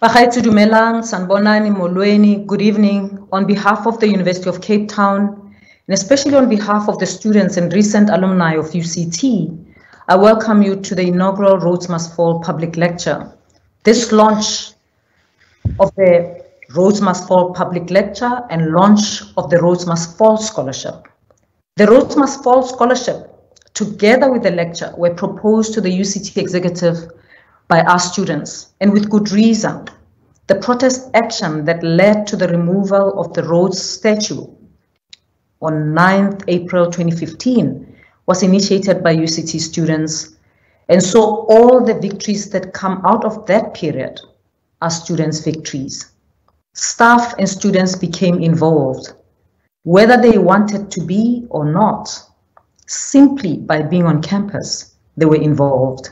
Bagaitsu Dumelang, Sanbonani, Molweni, good evening. On behalf of the University of Cape Town, and especially on behalf of the students and recent alumni of UCT, I welcome you to the inaugural Rhodes Must Fall public lecture. This launch of the Rhodes Must Fall public lecture and launch of the Rhodes Must Fall scholarship. The Rhodes Must Fall scholarship, together with the lecture, were proposed to the UCT executive by our students, and with good reason. The protest action that led to the removal of the Rhodes statue on 9th April 2015 was initiated by UCT students. And so all the victories that come out of that period are students' victories. Staff and students became involved, whether they wanted to be or not. Simply by being on campus, they were involved.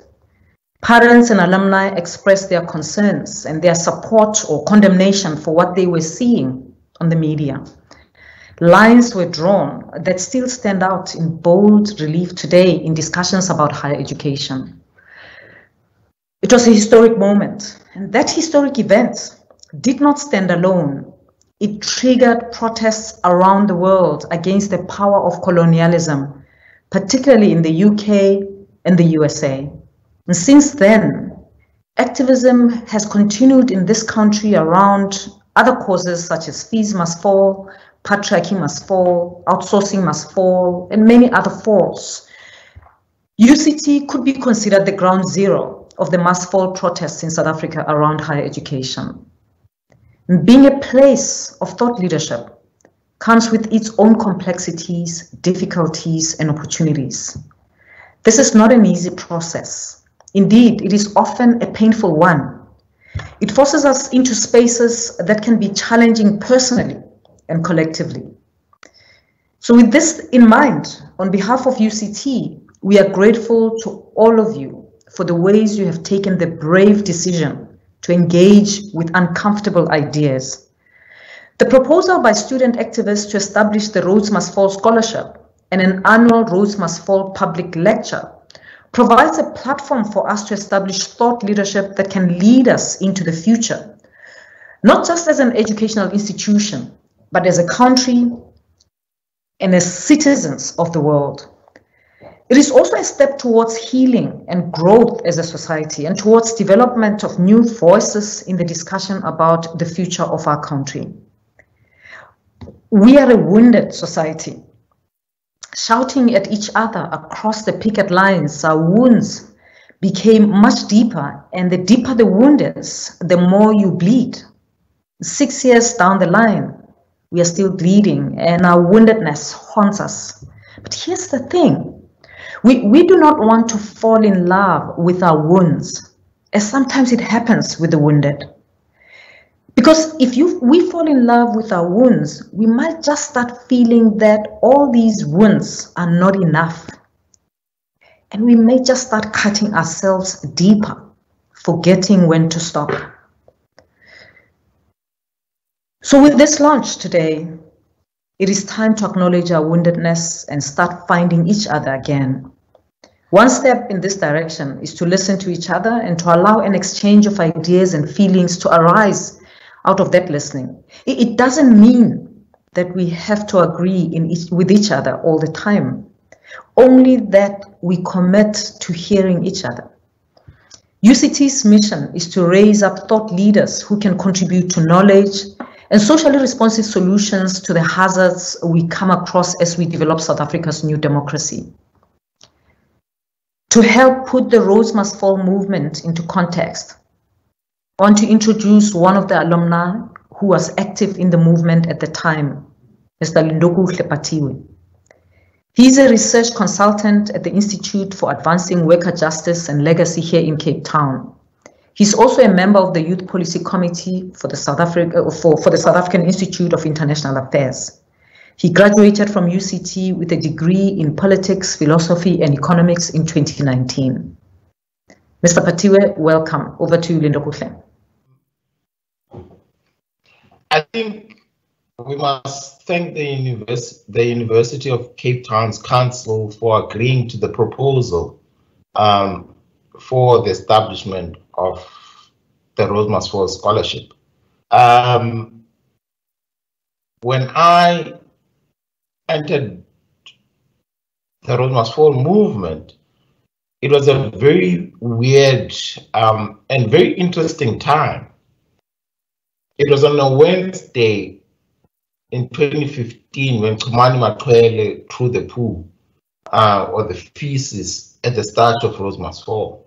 Parents and alumni expressed their concerns and their support or condemnation for what they were seeing on the media. Lines were drawn that still stand out in bold relief today in discussions about higher education. It was a historic moment, and that historic event did not stand alone. It triggered protests around the world against the power of colonialism, particularly in the UK and the USA. And since then, activism has continued in this country around other causes such as fees must fall, patriarchy must fall, outsourcing must fall, and many other falls. UCT could be considered the ground zero of the must fall protests in South Africa around higher education. Being a place of thought leadership comes with its own complexities, difficulties, and opportunities. This is not an easy process. Indeed, it is often a painful one. It forces us into spaces that can be challenging personally and collectively. So with this in mind, on behalf of UCT, we are grateful to all of you for the ways you have taken the brave decision to engage with uncomfortable ideas. The proposal by student activists to establish the Rhodes Must Fall Scholarship and an annual Rhodes Must Fall public lecture provides a platform for us to establish thought leadership that can lead us into the future, not just as an educational institution, but as a country and as citizens of the world. It is also a step towards healing and growth as a society and towards development of new voices in the discussion about the future of our country. We are a wounded society shouting at each other across the picket lines, our wounds became much deeper. And the deeper the wound is, the more you bleed. Six years down the line, we are still bleeding and our woundedness haunts us. But here's the thing we, we do not want to fall in love with our wounds, as sometimes it happens with the wounded. Because if you, we fall in love with our wounds, we might just start feeling that all these wounds are not enough. And we may just start cutting ourselves deeper, forgetting when to stop. So with this launch today, it is time to acknowledge our woundedness and start finding each other again. One step in this direction is to listen to each other and to allow an exchange of ideas and feelings to arise out of that listening. It, doesn't mean that we have to agree each, with each other all the time, only that we commit to hearing each other. UCT's mission is to raise up thought leaders who can contribute to knowledge and socially responsive solutions to the hazards we come across as we develop South Africa's new democracy. To help put the Rhodes Must Fall movement into context, want to introduce one of the alumni who was active in the movement at the time, Mr. Lindokuhle Patiwe. He's a research consultant at the Institute for Advancing Worker Justice and Legacy here in Cape Town. He's also a member of the Youth Policy Committee for the South, Africa, uh, for, for the South African Institute of International Affairs. He graduated from UCT with a degree in politics, philosophy, and economics in 2019. Mr. Patiwe, welcome. Over to you, Lindokuhle. I think we must thank the, univers the University of Cape Town's Council for agreeing to the proposal um, for the establishment of the Rhodes Must Fall Scholarship. Um, when I entered the Rhodes Must Fall movement, it was a very weird um, and very interesting time. It was on a Wednesday in 2015 when Chumani Maxwele threw the poo uh, or the feces at the start of Rhodes Must Fall.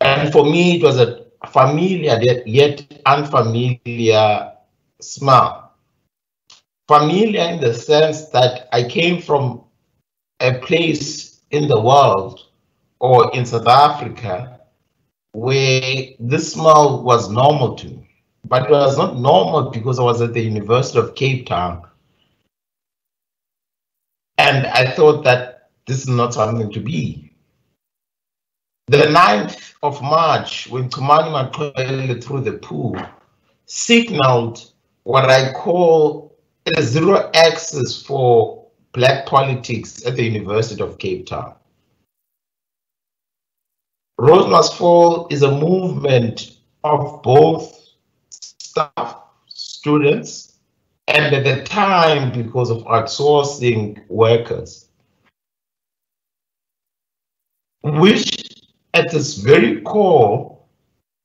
And for me, it was a familiar yet unfamiliar smell. Familiar in the sense that I came from a place in the world or in South Africa where this smell was normal to me. But it was not normal because I was at the University of Cape Town. And I thought that this is not something to be. The 9th of March, when Chumani Maxwele threw the pool, signaled what I call a zero axis for black politics at the University of Cape Town. Rhodes Must Fall is a movement of both staff, students, and at the time, because of outsourcing workers, which at its very core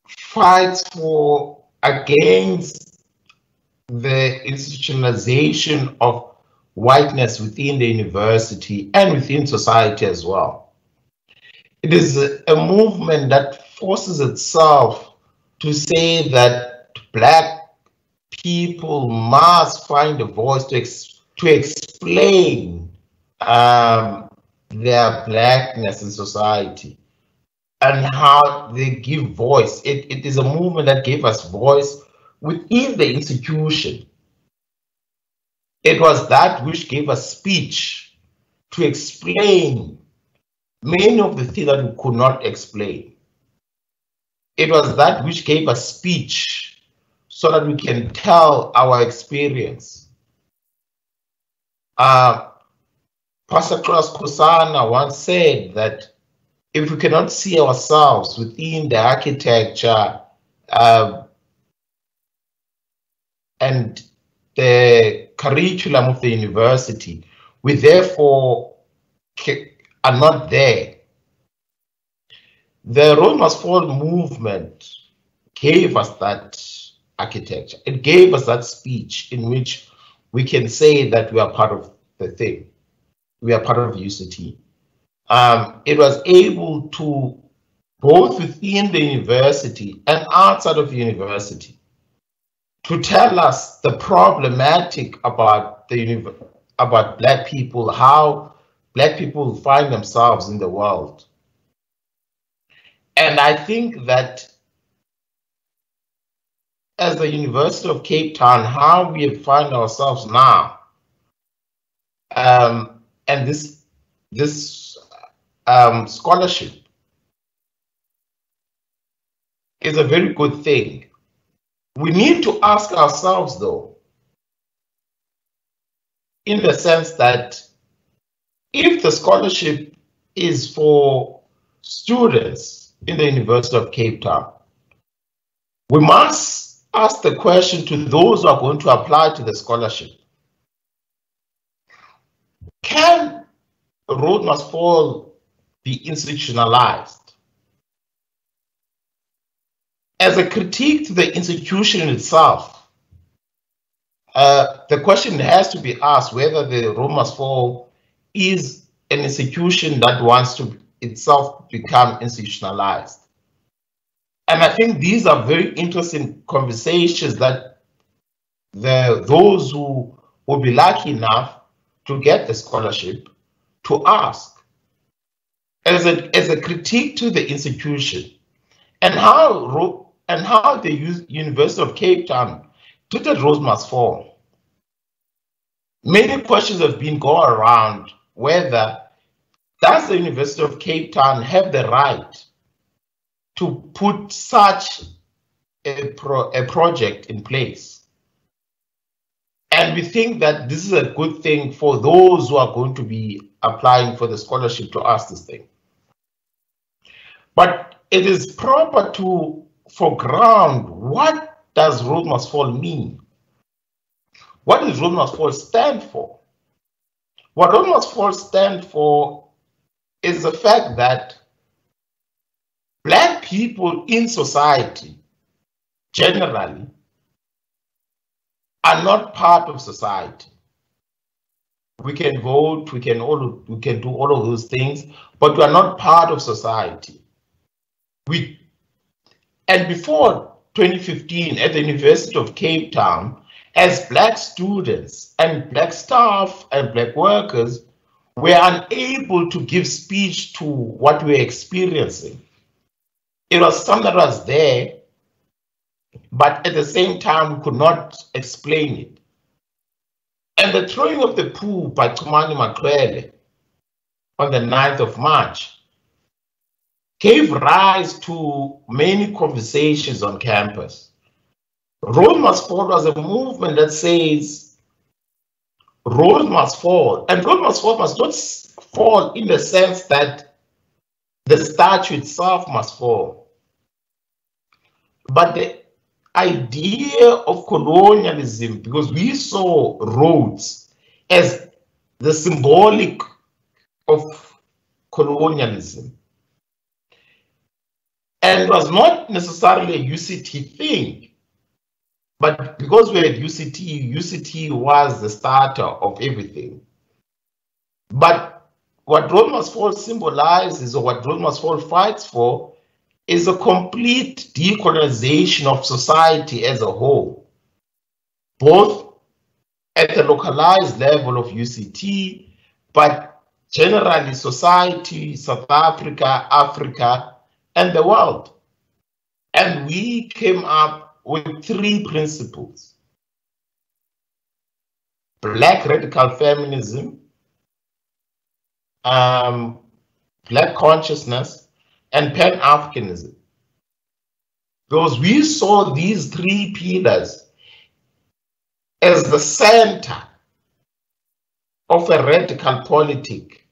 fights for against the institutionalization of whiteness within the university and within society as well. It is a, movement that forces itself to say that black people must find a voice to, ex to explain um, their blackness in society and how they give voice. It, it is a movement that gave us voice within the institution. It was that which gave us speech to explain many of the things that we could not explain. It was that which gave us speech so that we can tell our experience. Uh, Pastor Klaus Kosana once said that if we cannot see ourselves within the architecture uh, and the curriculum of the university, we therefore are not there. The Rhodes Must Fall movement gave us that architecture. It gave us that speech in which we can say that we are part of the thing. We are part of UCT um, it was able to, both within the university and outside of the university, to tell us the problematic about the about black people, how black people find themselves in the world. And I think that as the University of Cape Town, how we find ourselves now, um, and this this um, scholarship is a very good thing. We need to ask ourselves, though, in the sense that if the scholarship is for students in the University of Cape Town, we must ask the question to those who are going to apply to the scholarship. Can Rhodes Must Fall be institutionalized. As a critique to the institution itself, uh, the question has to be asked whether the Rhodes Must Fall is an institution that wants to itself become institutionalized. And I think these are very interesting conversations that the those who will be lucky enough to get the scholarship to ask as a, as a critique to the institution and how and how the University of Cape Town treated Rhodes Must Fall. Many questions have been going around whether does the University of Cape Town have the right to put such a, pro, a project in place? And we think that this is a good thing for those who are going to be applying for the scholarship to ask this thing. But it is proper to foreground what does Rhodes Must Fall mean? What does Rhodes Must Fall stand for? What Rhodes Must Fall stand for is the fact that black people in society generally are not part of society. We can vote, we can all we can do all of those things, but we are not part of society. We and before 2015 at the University of Cape Town, as black students and black staff and black workers we were unable to give speech to what we we're experiencing. It was something that was there, but at the same time, we could not explain it. And the throwing of the pool by Chumani Maxwele on the 9th of March gave rise to many conversations on campus. Rhodes Must Fall was a movement that says Rhodes must fall, and Rhodes must fall must not fall in the sense that the statue itself must fall. But the idea of colonialism, because we saw Rhodes as the symbolic of colonialism, and was not necessarily a UCT thing, but because we had UCT, UCT was the starter of everything. But what Rhodes Must Fall symbolizes, or what Rhodes Must Fall fights for, is a complete decolonization of society as a whole, both at the localized level of UCT, but generally society, South Africa, Africa, and the world. And we came up with three principles. Black radical feminism, um, black consciousness, and Pan-Africanism. Because we saw these three pillars as the center of a radical politic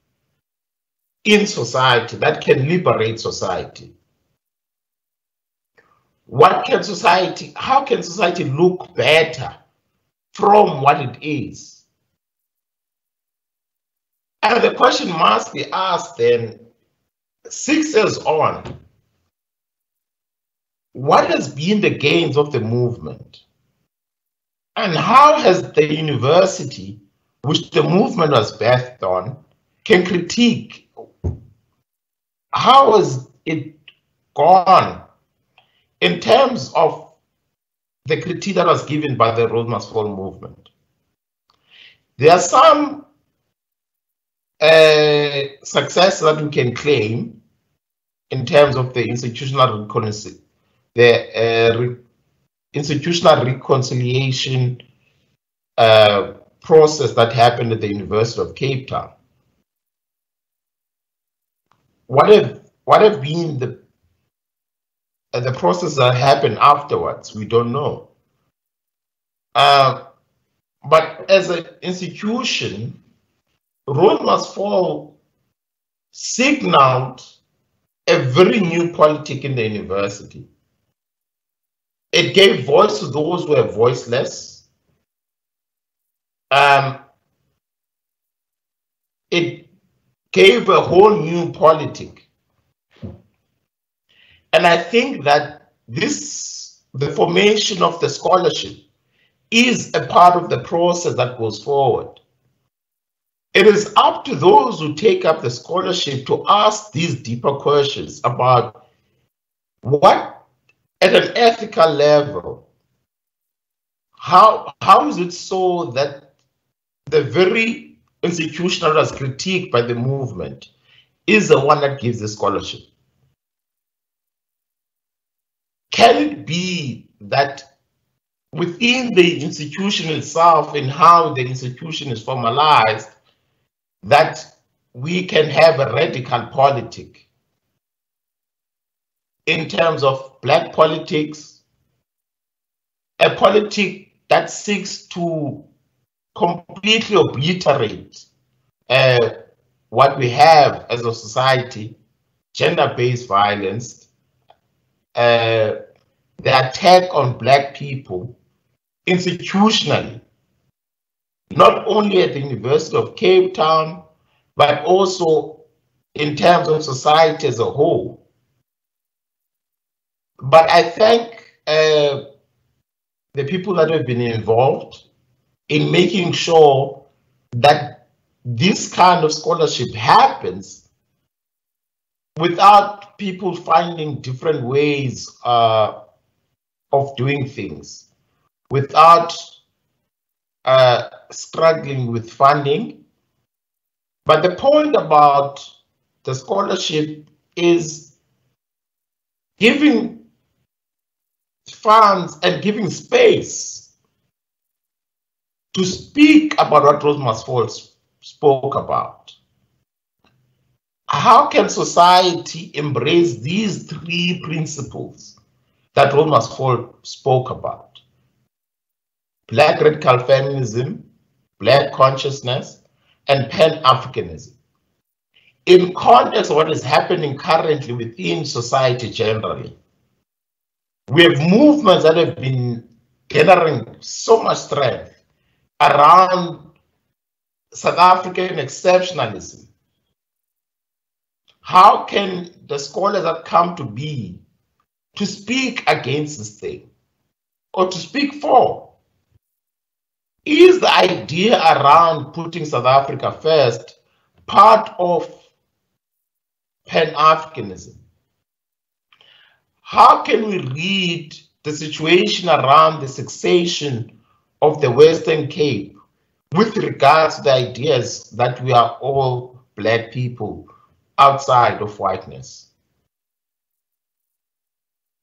in society that can liberate society. What can society, how can society look better from what it is? And the question must be asked then, six years on, what has been the gains of the movement? And how has the university, which the movement was based on, can critique how has it gone in terms of the critique that was given by the Rhodes Must Fall movement? There are some uh, success that we can claim in terms of the institutional reconciliation, the uh, re institutional reconciliation uh, process that happened at the University of Cape Town. What have what have been the uh, the process that happened afterwards? We don't know. Uh, but as an institution, Rhodes Must Fall signaled a very new politic in the university. It gave voice to those who were voiceless. Um, it gave a whole new politic. And I think that this, the formation of the scholarship, is a part of the process that goes forward. It is up to those who take up the scholarship to ask these deeper questions about what, at an ethical level, how, how is it so that the very institution that was critiqued by the movement is the one that gives the scholarship? Can it be that within the institution itself and how the institution is formalized, that we can have a radical politic in terms of black politics, a politic that seeks to completely obliterate uh, what we have as a society, gender-based violence, uh, the attack on black people institutionally, not only at the University of Cape Town, but also in terms of society as a whole. But I thank uh, the people that have been involved in making sure that this kind of scholarship happens without people finding different ways uh, of doing things, without uh, struggling with funding. But the point about the scholarship is giving funds and giving space to speak about what Rhodes Must Fall spoke about. How can society embrace these three principles that Rhodes Must Fall spoke about? Black radical feminism, Black consciousness, and Pan-Africanism. In context of what is happening currently within society generally, we have movements that have been gathering so much strength around South African exceptionalism. How can the scholars that come to be to speak against this thing or to speak for? Is the idea around putting South Africa first part of Pan-Africanism? How can we read the situation around the succession of the Western Cape with regards to the ideas that we are all black people outside of whiteness.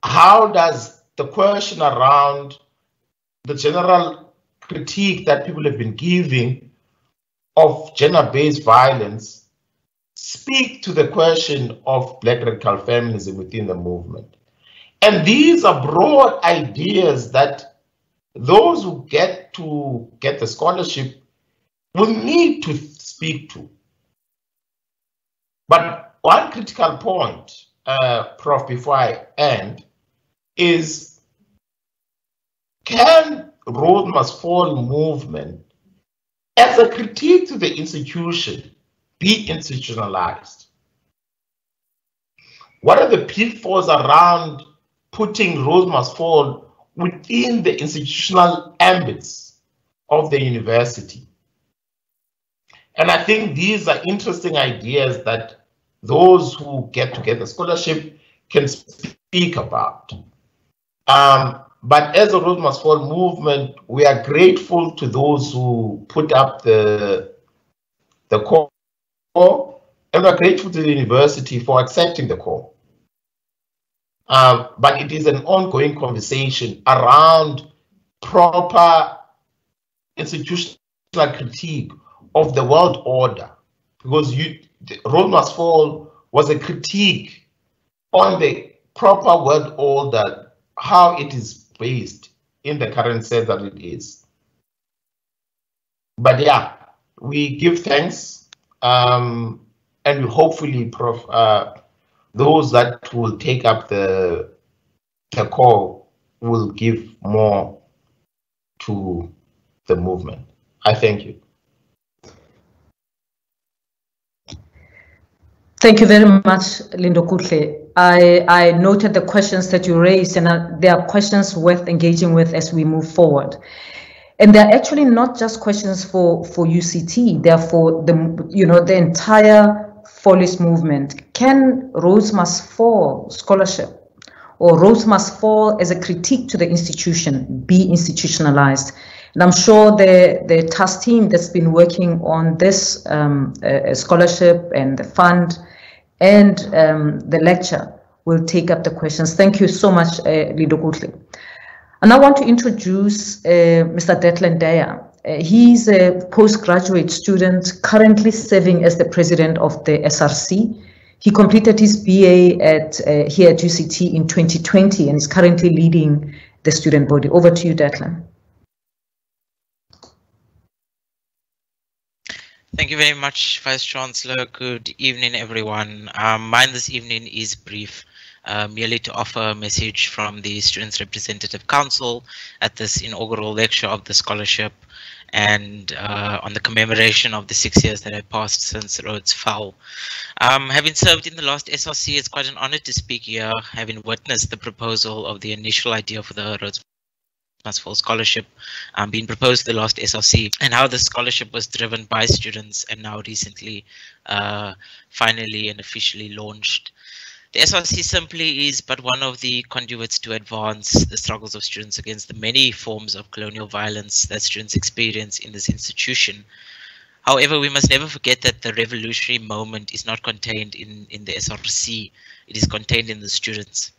How does the question around the general critique that people have been giving of gender-based violence speak to the question of black radical feminism within the movement? And these are broad ideas that those who get to get the scholarship will need to speak to. But one critical point, uh, Prof, before I end, is can Rhodes Must Fall movement as a critique to the institution be institutionalized? What are the pitfalls around putting Rhodes Must Fall within the institutional ambits of the university. And I think these are interesting ideas that those who get together scholarship can speak about. Um, but as a Rhodes Must Fall movement, we are grateful to those who put up the, the call, and we're grateful to the university for accepting the call. Um, but it is an ongoing conversation around proper institutional critique of the world order, because you, Rhodes Must Fall was a critique on the proper world order, how it is based in the current sense that it is. But yeah, we give thanks um, and we hopefully prof, uh, those that will take up the the call will give more to the movement. I thank you. Thank you very much, Lindokuhle. I, I noted the questions that you raised, and uh, there are questions worth engaging with as we move forward. And they're actually not just questions for, for UCT, they're for the, you know, the entire Fallist movement. Can Rhodes Must Fall scholarship or Rhodes Must Fall as a critique to the institution be institutionalized? And I'm sure the, the task team that's been working on this um, uh, scholarship and the fund and um, the lecture will take up the questions. Thank you so much, uh, Lido Gutli. And I want to introduce uh, Mr. Declan Dyer. Uh, he's a postgraduate student currently serving as the president of the SRC. He completed his BA at uh, here at UCT in 2020 and is currently leading the student body. Over to you, Declan. Thank you very much, Vice Chancellor. Good evening, everyone. Um, mine this evening is brief. uh, merely to offer a message from the Students Representative Council at this inaugural lecture of the scholarship and uh, on the commemoration of the six years that have passed since Rhodes fell. Um, having served in the last SRC, it's quite an honor to speak here, having witnessed the proposal of the initial idea for the Rhodes Must Fall Scholarship um, being proposed the last SRC and how the scholarship was driven by students and now recently uh, finally and officially launched. The SRC simply is but one of the conduits to advance the struggles of students against the many forms of colonial violence that students experience in this institution. However, we must never forget that the revolutionary moment is not contained in, in the SRC, it is contained in the students.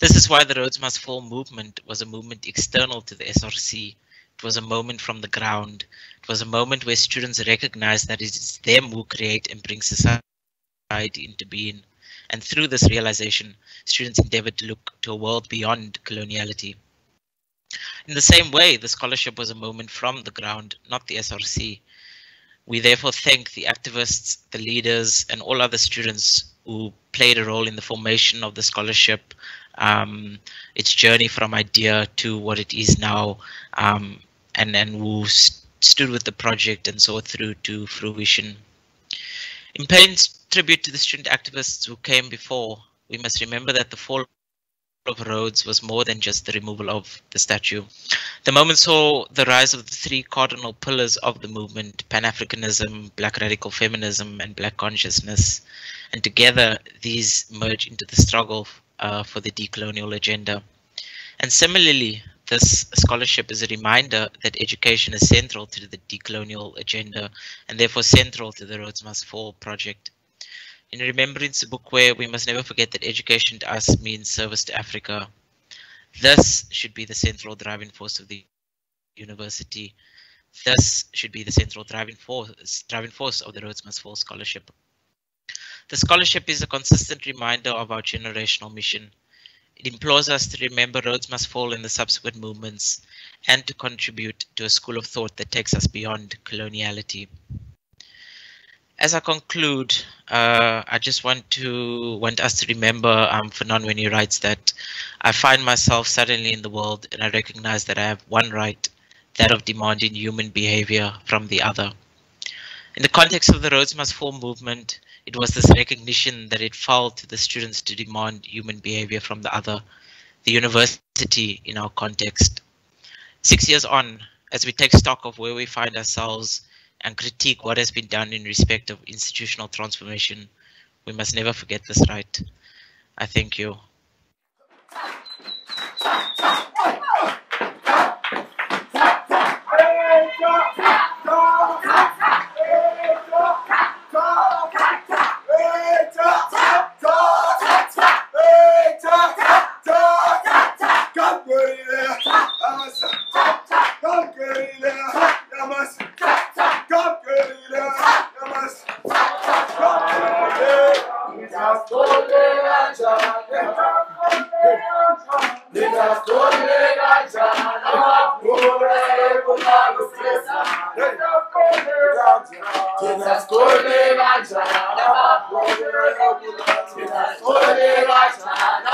This is why the Rhodes Must Fall movement was a movement external to the SRC. It was a moment from the ground. It was a moment where students recognized that it is them who create and bring society into being. And through this realization, students endeavored to look to a world beyond coloniality. In the same way, the scholarship was a moment from the ground, not the SRC. We therefore thank the activists, the leaders, and all other students who played a role in the formation of the scholarship, um, its journey from idea to what it is now, um, and, and who st stood with the project and saw through to fruition. In paying tribute to the student activists who came before, we must remember that the fall of Rhodes was more than just the removal of the statue. The moment saw the rise of the three cardinal pillars of the movement, Pan-Africanism, Black radical feminism, and Black consciousness. And together, these merge into the struggle uh, for the decolonial agenda. And similarly, this scholarship is a reminder that education is central to the decolonial agenda and therefore central to the Rhodes Must Fall project. In Remembrance Sobukwe, we must never forget that education to us means service to Africa. This should be the central driving force of the university. This should be the central driving force, driving force of the Rhodes Must Fall scholarship. The scholarship is a consistent reminder of our generational mission. It implores us to remember Rhodes must fall in the subsequent movements and to contribute to a school of thought that takes us beyond coloniality. As I conclude, uh, I just want to want us to remember um, Fanon when he writes that I find myself suddenly in the world and I recognize that I have one right, that of demanding human behavior from the other. In the context of the Rhodes Must Fall movement, it was this recognition that it fell to the students to demand human behavior from the other, the university in our context. Six years on, as we take stock of where we find ourselves and critique what has been done in respect of institutional transformation, we must never forget this right. I thank you. Let's go,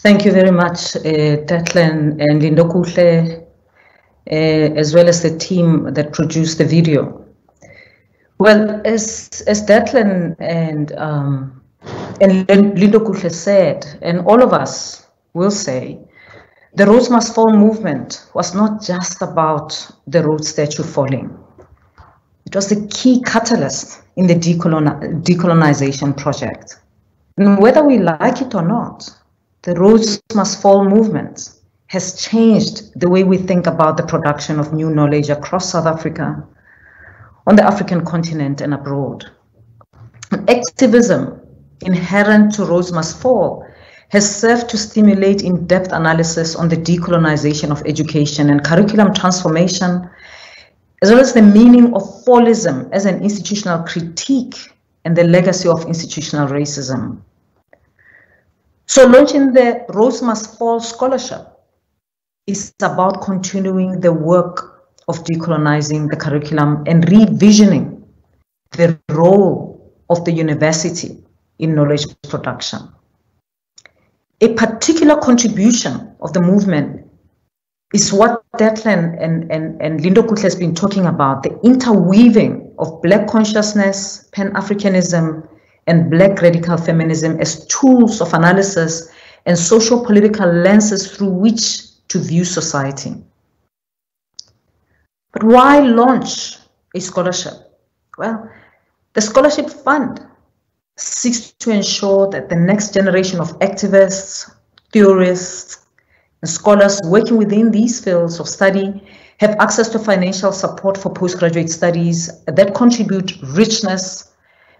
Thank you very much, uh, Declan and Lindokuhle, uh, as well as the team that produced the video. Well, as, as Declan and, um, and Lindokuhle said, and all of us will say, the Rhodes Must Fall movement was not just about the Rhodes statue falling. It was the key catalyst in the decoloni decolonization project. And whether we like it or not, the Rhodes Must Fall movement has changed the way we think about the production of new knowledge across South Africa, on the African continent and abroad. Activism inherent to Rhodes Must Fall has served to stimulate in-depth analysis on the decolonization of education and curriculum transformation, as well as the meaning of fallism as an institutional critique and the legacy of institutional racism. So launching the Rhodes Must Fall Scholarship is about continuing the work of decolonizing the curriculum and revisioning the role of the university in knowledge production. A particular contribution of the movement is what Declan and, and, and Lindokuhle has been talking about, the interweaving of Black consciousness, Pan-Africanism, and Black radical feminism as tools of analysis and social political lenses through which to view society. But why launch a scholarship? Well, the scholarship fund seeks to ensure that the next generation of activists, theorists, and scholars working within these fields of study have access to financial support for postgraduate studies that contribute richness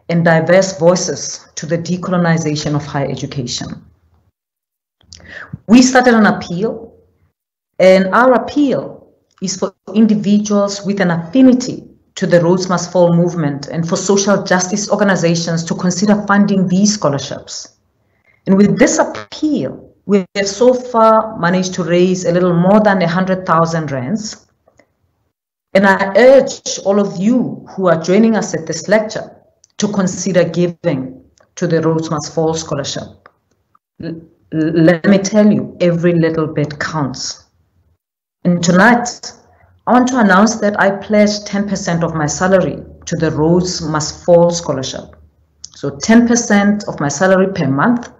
and diverse voices to the decolonization of higher education. We started an appeal, and our appeal is for individuals with an affinity to the Rhodes Must Fall movement and for social justice organizations to consider funding these scholarships. And with this appeal, we have so far managed to raise a little more than 100,000 rands. And I urge all of you who are joining us at this lecture to consider giving to the Must Fall Scholarship. L let me tell you, every little bit counts. And tonight, I want to announce that I pledged 10% of my salary to the Rhodes Must Fall Scholarship. So 10% of my salary per month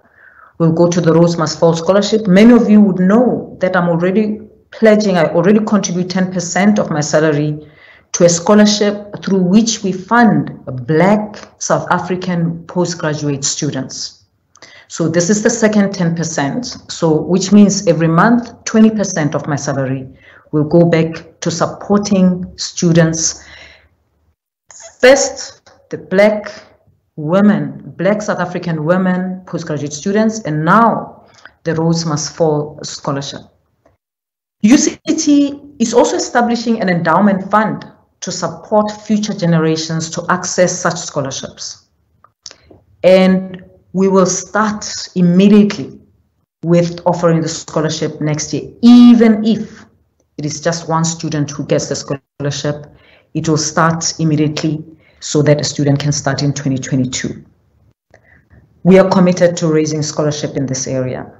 will go to the Rhodes Must Fall Scholarship. Many of you would know that I'm already pledging, I already contribute 10% of my salary to a scholarship through which we fund Black South African postgraduate students. So this is the second 10%. So which means every month, 20% of my salary will go back to supporting students. First, the black women, black South African women, postgraduate students, and now the Rhodes Must Fall Scholarship. UCT is also establishing an endowment fund to support future generations to access such scholarships. And we will start immediately with offering the scholarship next year, even if it is just one student who gets the scholarship, it will start immediately so that a student can start in 2022. We are committed to raising scholarship in this area.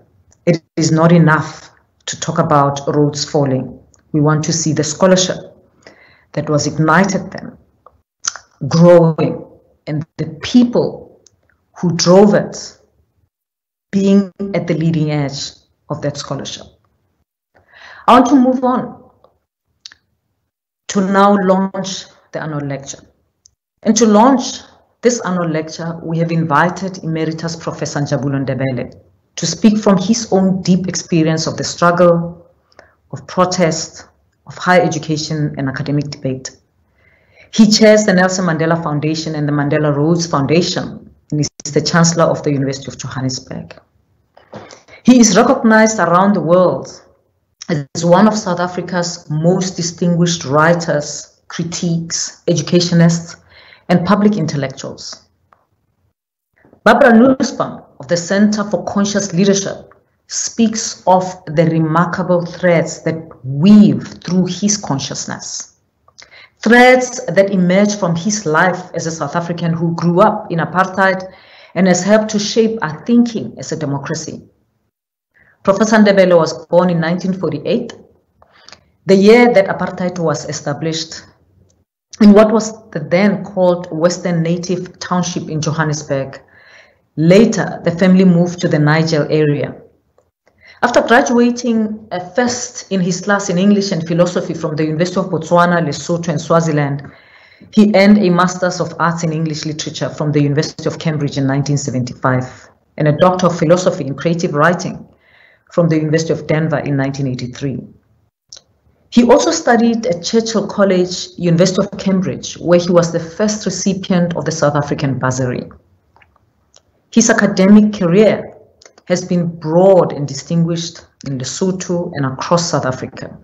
It is not enough to talk about Rhodes falling. We want to see the scholarship that was ignited then growing and the people who drove it being at the leading edge of that scholarship. I want to move on to now launch the annual lecture. And to launch this annual lecture, we have invited Emeritus Professor Njabulo Ndebele to speak from his own deep experience of the struggle, of protest, of higher education and academic debate. He chairs the Nelson Mandela Foundation and the Mandela Rhodes Foundation and is the Chancellor of the University of Johannesburg. He is recognized around the world as one of South Africa's most distinguished writers, critiques, educationists, and public intellectuals. Barbara Nussbaum of the Center for Conscious Leadership speaks of the remarkable threads that weave through his consciousness. Threads that emerge from his life as a South African who grew up in apartheid and has helped to shape our thinking as a democracy. Professor Ndebele was born in 1948, the year that apartheid was established in what was the then called Western Native Township in Johannesburg. Later, the family moved to the Nigel area. After graduating uh, first in his class in English and philosophy from the University of Botswana, Lesotho, and Swaziland, he earned a Master's of Arts in English Literature from the University of Cambridge in 1975 and a Doctor of Philosophy in Creative Writing from the University of Denver in 1983. He also studied at Churchill College, University of Cambridge, where he was the first recipient of the South African bursary. His academic career has been broad and distinguished in Lesotho and across South Africa.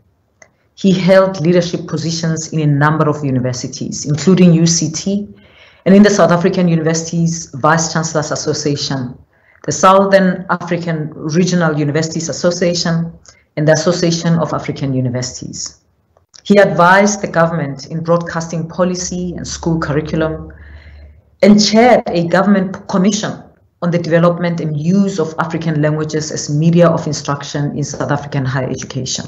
He held leadership positions in a number of universities, including UCT and in the South African Universities Vice Chancellors Association, the Southern African Regional Universities Association, and the Association of African Universities. He advised the government in broadcasting policy and school curriculum and chaired a government commission on the development and use of African languages as media of instruction in South African higher education.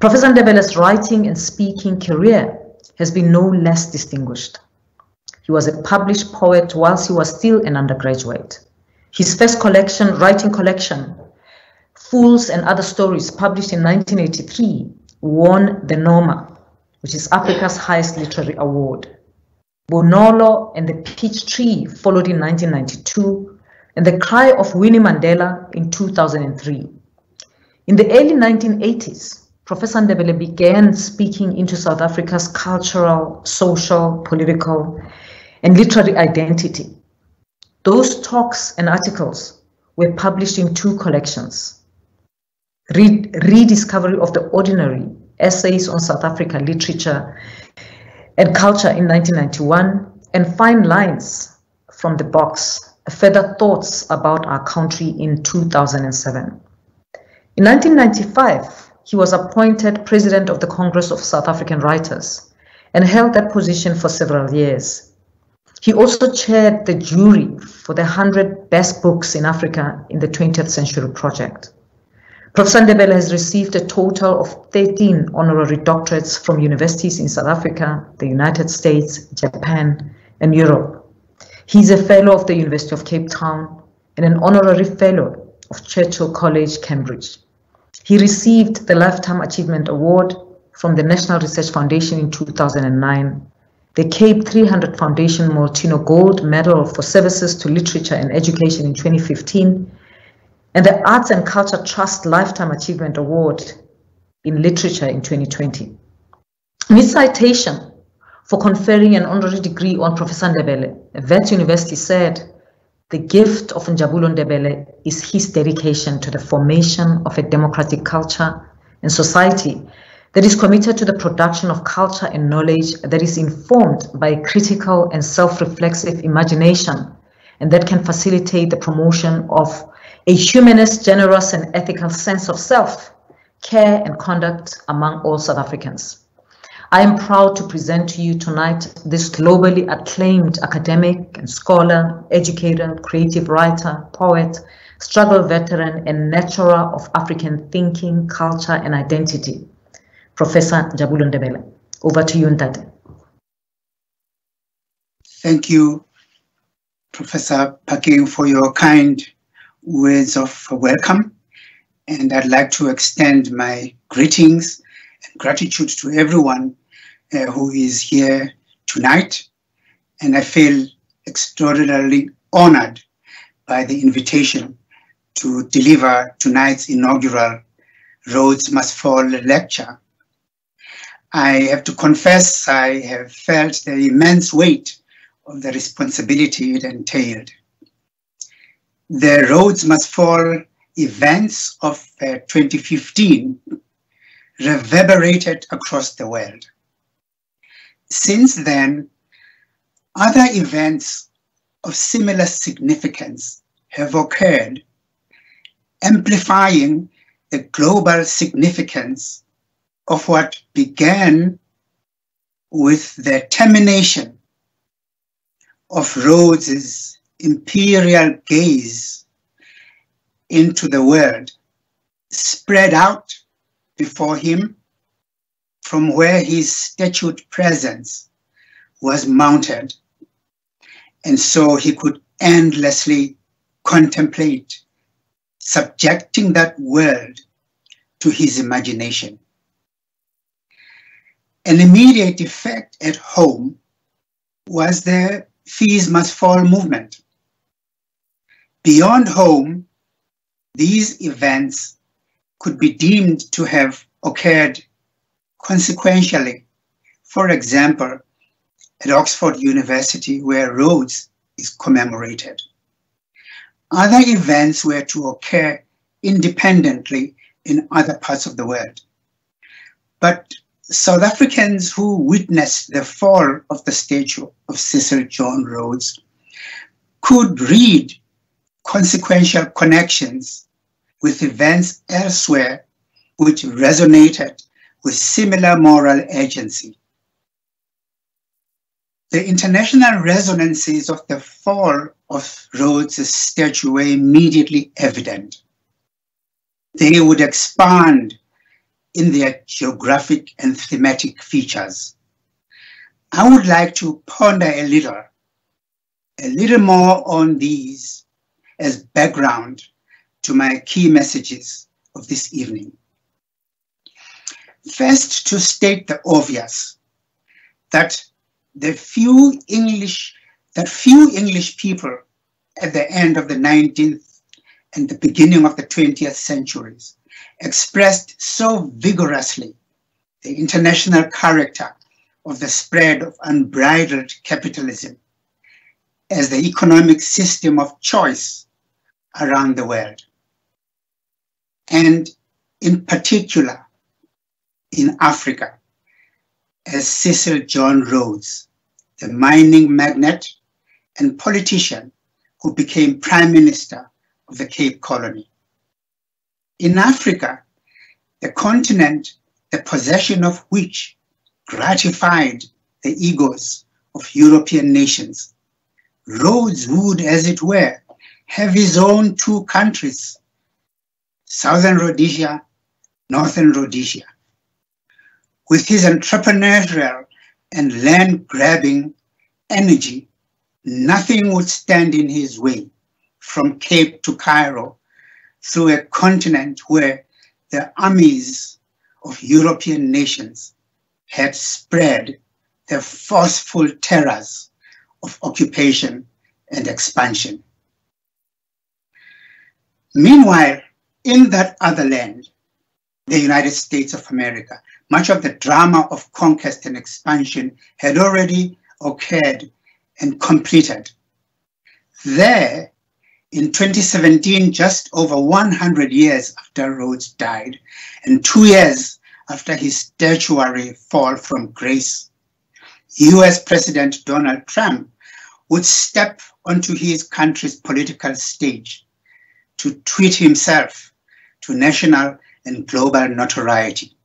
Professor Ndebele's writing and speaking career has been no less distinguished. He was a published poet whilst he was still an undergraduate. His first collection, writing collection, Fools and Other Stories, published in 1983, won the Noma, which is Africa's highest literary award. Bonolo and the Peach Tree followed in 1992, and The Cry of Winnie Mandela in 2003. In the early 1980s, Professor Ndebele began speaking into South Africa's cultural, social, political, and literary identity. Those talks and articles were published in two collections. Rediscovery of the Ordinary, Essays on South African Literature and Culture in 1991, and Fine Lines from the Box, Further Thoughts About Our Country in 2007. In 1995, he was appointed President of the Congress of South African Writers and held that position for several years. He also chaired the jury for the 100 Best Books in Africa in the 20th Century Project. Professor Ndebele has received a total of 13 honorary doctorates from universities in South Africa, the United States, Japan, and Europe. He's a fellow of the University of Cape Town and an honorary fellow of Churchill College, Cambridge. He received the Lifetime Achievement Award from the National Research Foundation in 2009 the Cape 300 Foundation Molteno Gold Medal for Services to Literature and Education in 2015, and the Arts and Culture Trust Lifetime Achievement Award in Literature in 2020. In his citation for conferring an honorary degree on Professor Ndebele, Wits University said, the gift of Njabulo Ndebele is his dedication to the formation of a democratic culture and society that is committed to the production of culture and knowledge that is informed by a critical and self-reflexive imagination and that can facilitate the promotion of a humanist, generous and ethical sense of self, care and conduct among all South Africans. I am proud to present to you tonight this globally acclaimed academic and scholar, educator, creative writer, poet, struggle veteran, and nurturer of African thinking, culture, and identity, Professor Njabulo Ndebele. Over to you, Ntate. Thank you, Professor Phakeng, for your kind words of welcome. And I'd like to extend my greetings and gratitude to everyone uh, who is here tonight. And I feel extraordinarily honored by the invitation to deliver tonight's inaugural Rhodes Must Fall lecture. I have to confess I have felt the immense weight of the responsibility it entailed. The Rhodes Must Fall events of uh, 2015 reverberated across the world. Since then, other events of similar significance have occurred, amplifying the global significance of what began with the termination of Rhodes's imperial gaze into the world, spread out before him from where his statued presence was mounted. And so he could endlessly contemplate, subjecting that world to his imagination. An immediate effect at home was the fees must fall movement. Beyond home, these events could be deemed to have occurred consequentially. For example, at Oxford University, where Rhodes is commemorated. Other events were to occur independently in other parts of the world. But South Africans who witnessed the fall of the statue of Cecil John Rhodes could read consequential connections with events elsewhere which resonated with similar moral agency. The international resonances of the fall of Rhodes' statue were immediately evident. They would expand in their geographic and thematic features. I would like to ponder a little, a little more on these as background to my key messages of this evening. First, to state the obvious, that the few English, that few English people at the end of the 19th and the beginning of the 20th centuries expressed so vigorously the international character of the spread of unbridled capitalism as the economic system of choice around the world. And in particular, in Africa, as Cecil John Rhodes, the mining magnate and politician who became prime minister of the Cape Colony. In Africa, the continent, the possession of which gratified the egos of European nations, Rhodes would, as it were, have his own two countries, Southern Rhodesia, Northern Rhodesia. With his entrepreneurial and land grabbing energy, nothing would stand in his way from Cape to Cairo through a continent where the armies of European nations had spread the forceful terrors of occupation and expansion. Meanwhile, in that other land, the United States of America, much of the drama of conquest and expansion had already occurred and completed. There, in 2017, just over 100 years after Rhodes died, and two years after his statutory fall from grace, US President Donald Trump would step onto his country's political stage to treat himself to national and global notoriety.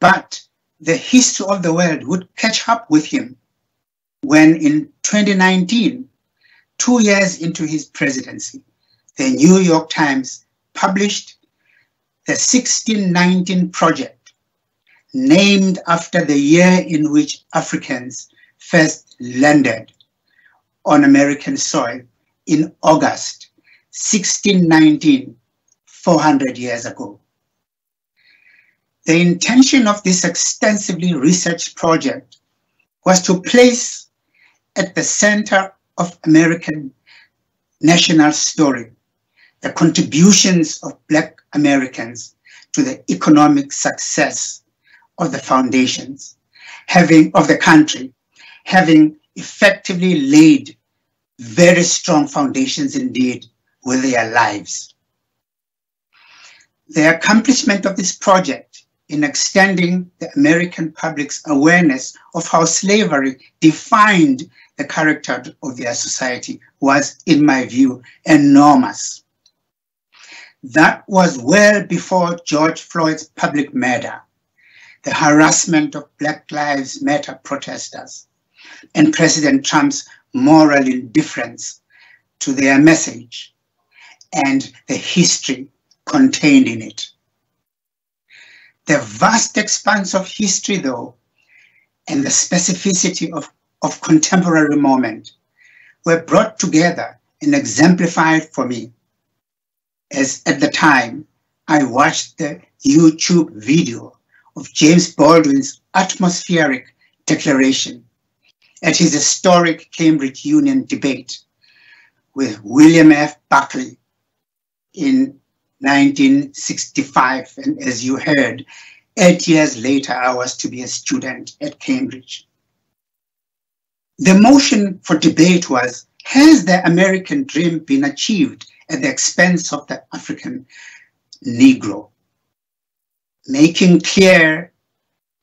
But the history of the world would catch up with him when in 2019, two years into his presidency, the New York Times published the 1619 Project, named after the year in which Africans first landed on American soil in August 1619, 400 years ago. The intention of this extensively researched project was to place at the center of American national story the contributions of Black Americans to the economic success of the foundations having of the country, having effectively laid very strong foundations indeed with their lives. The accomplishment of this project in extending the American public's awareness of how slavery defined the character of their society was, in my view, enormous. That was well before George Floyd's public murder, the harassment of Black Lives Matter protesters, and President Trump's moral indifference to their message and the history contained in it. The vast expanse of history, though, and the specificity of, of contemporary moment were brought together and exemplified for me as at the time I watched the YouTube video of James Baldwin's atmospheric declaration at his historic Cambridge Union debate with William F. Buckley in 1965. And as you heard, eight years later, I was to be a student at Cambridge. The motion for debate was, has the American dream been achieved at the expense of the African Negro? Making clear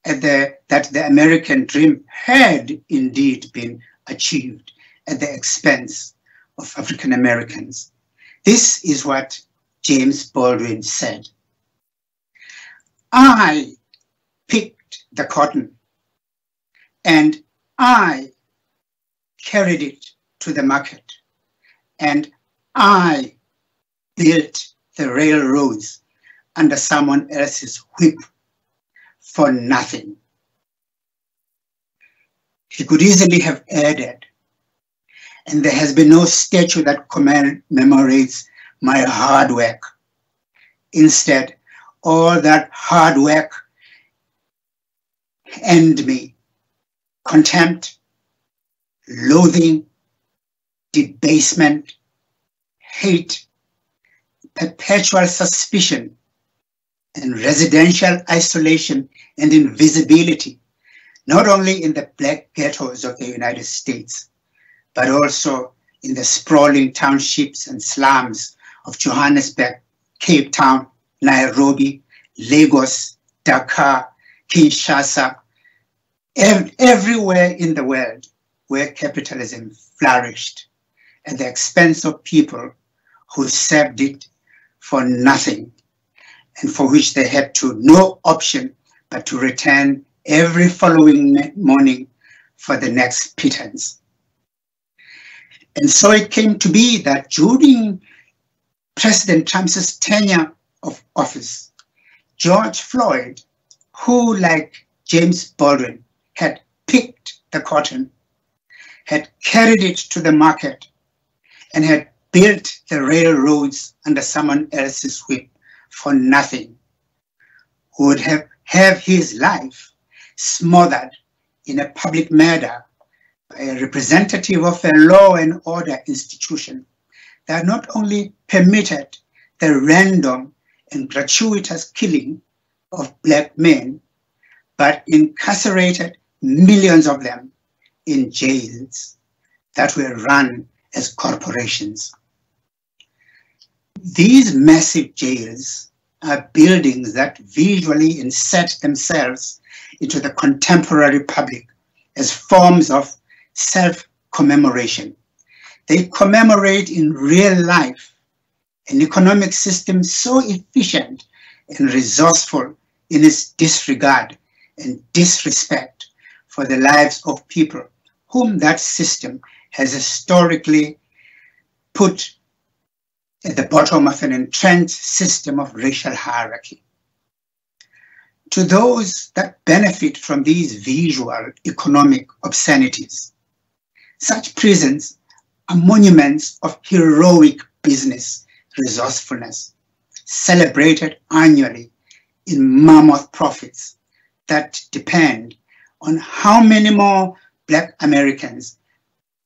the, that the American dream had indeed been achieved at the expense of African Americans. This is what James Baldwin said. I picked the cotton and I carried it to the market and I built the railroads under someone else's whip for nothing. He could easily have added, and there has been no statue that commemorates my hard work. Instead, all that hard work earned me contempt, loathing, debasement, hate, perpetual suspicion, and residential isolation and invisibility, not only in the black ghettos of the United States, but also in the sprawling townships and slums of Johannesburg, Cape Town, Nairobi, Lagos, Dakar, Kinshasa, ev everywhere in the world where capitalism flourished at the expense of people who served it for nothing and for which they had to no option but to return every following morning for the next pittance. And so it came to be that during President Trump's tenure of office, George Floyd, who like James Baldwin had picked the cotton, had carried it to the market, and had built the railroads under someone else's whip, for nothing, would have, have his life smothered in a public murder a representative of a law and order institution, they are not only permitted the random and gratuitous killing of black men, but incarcerated millions of them in jails that were run as corporations. These massive jails are buildings that visually insert themselves into the contemporary public as forms of self-commemoration. They commemorate in real life an economic system so efficient and resourceful in its disregard and disrespect for the lives of people whom that system has historically put at the bottom of an entrenched system of racial hierarchy. To those that benefit from these visual economic obscenities, such prisons are monuments of heroic business resourcefulness, celebrated annually in mammoth profits that depend on how many more Black Americans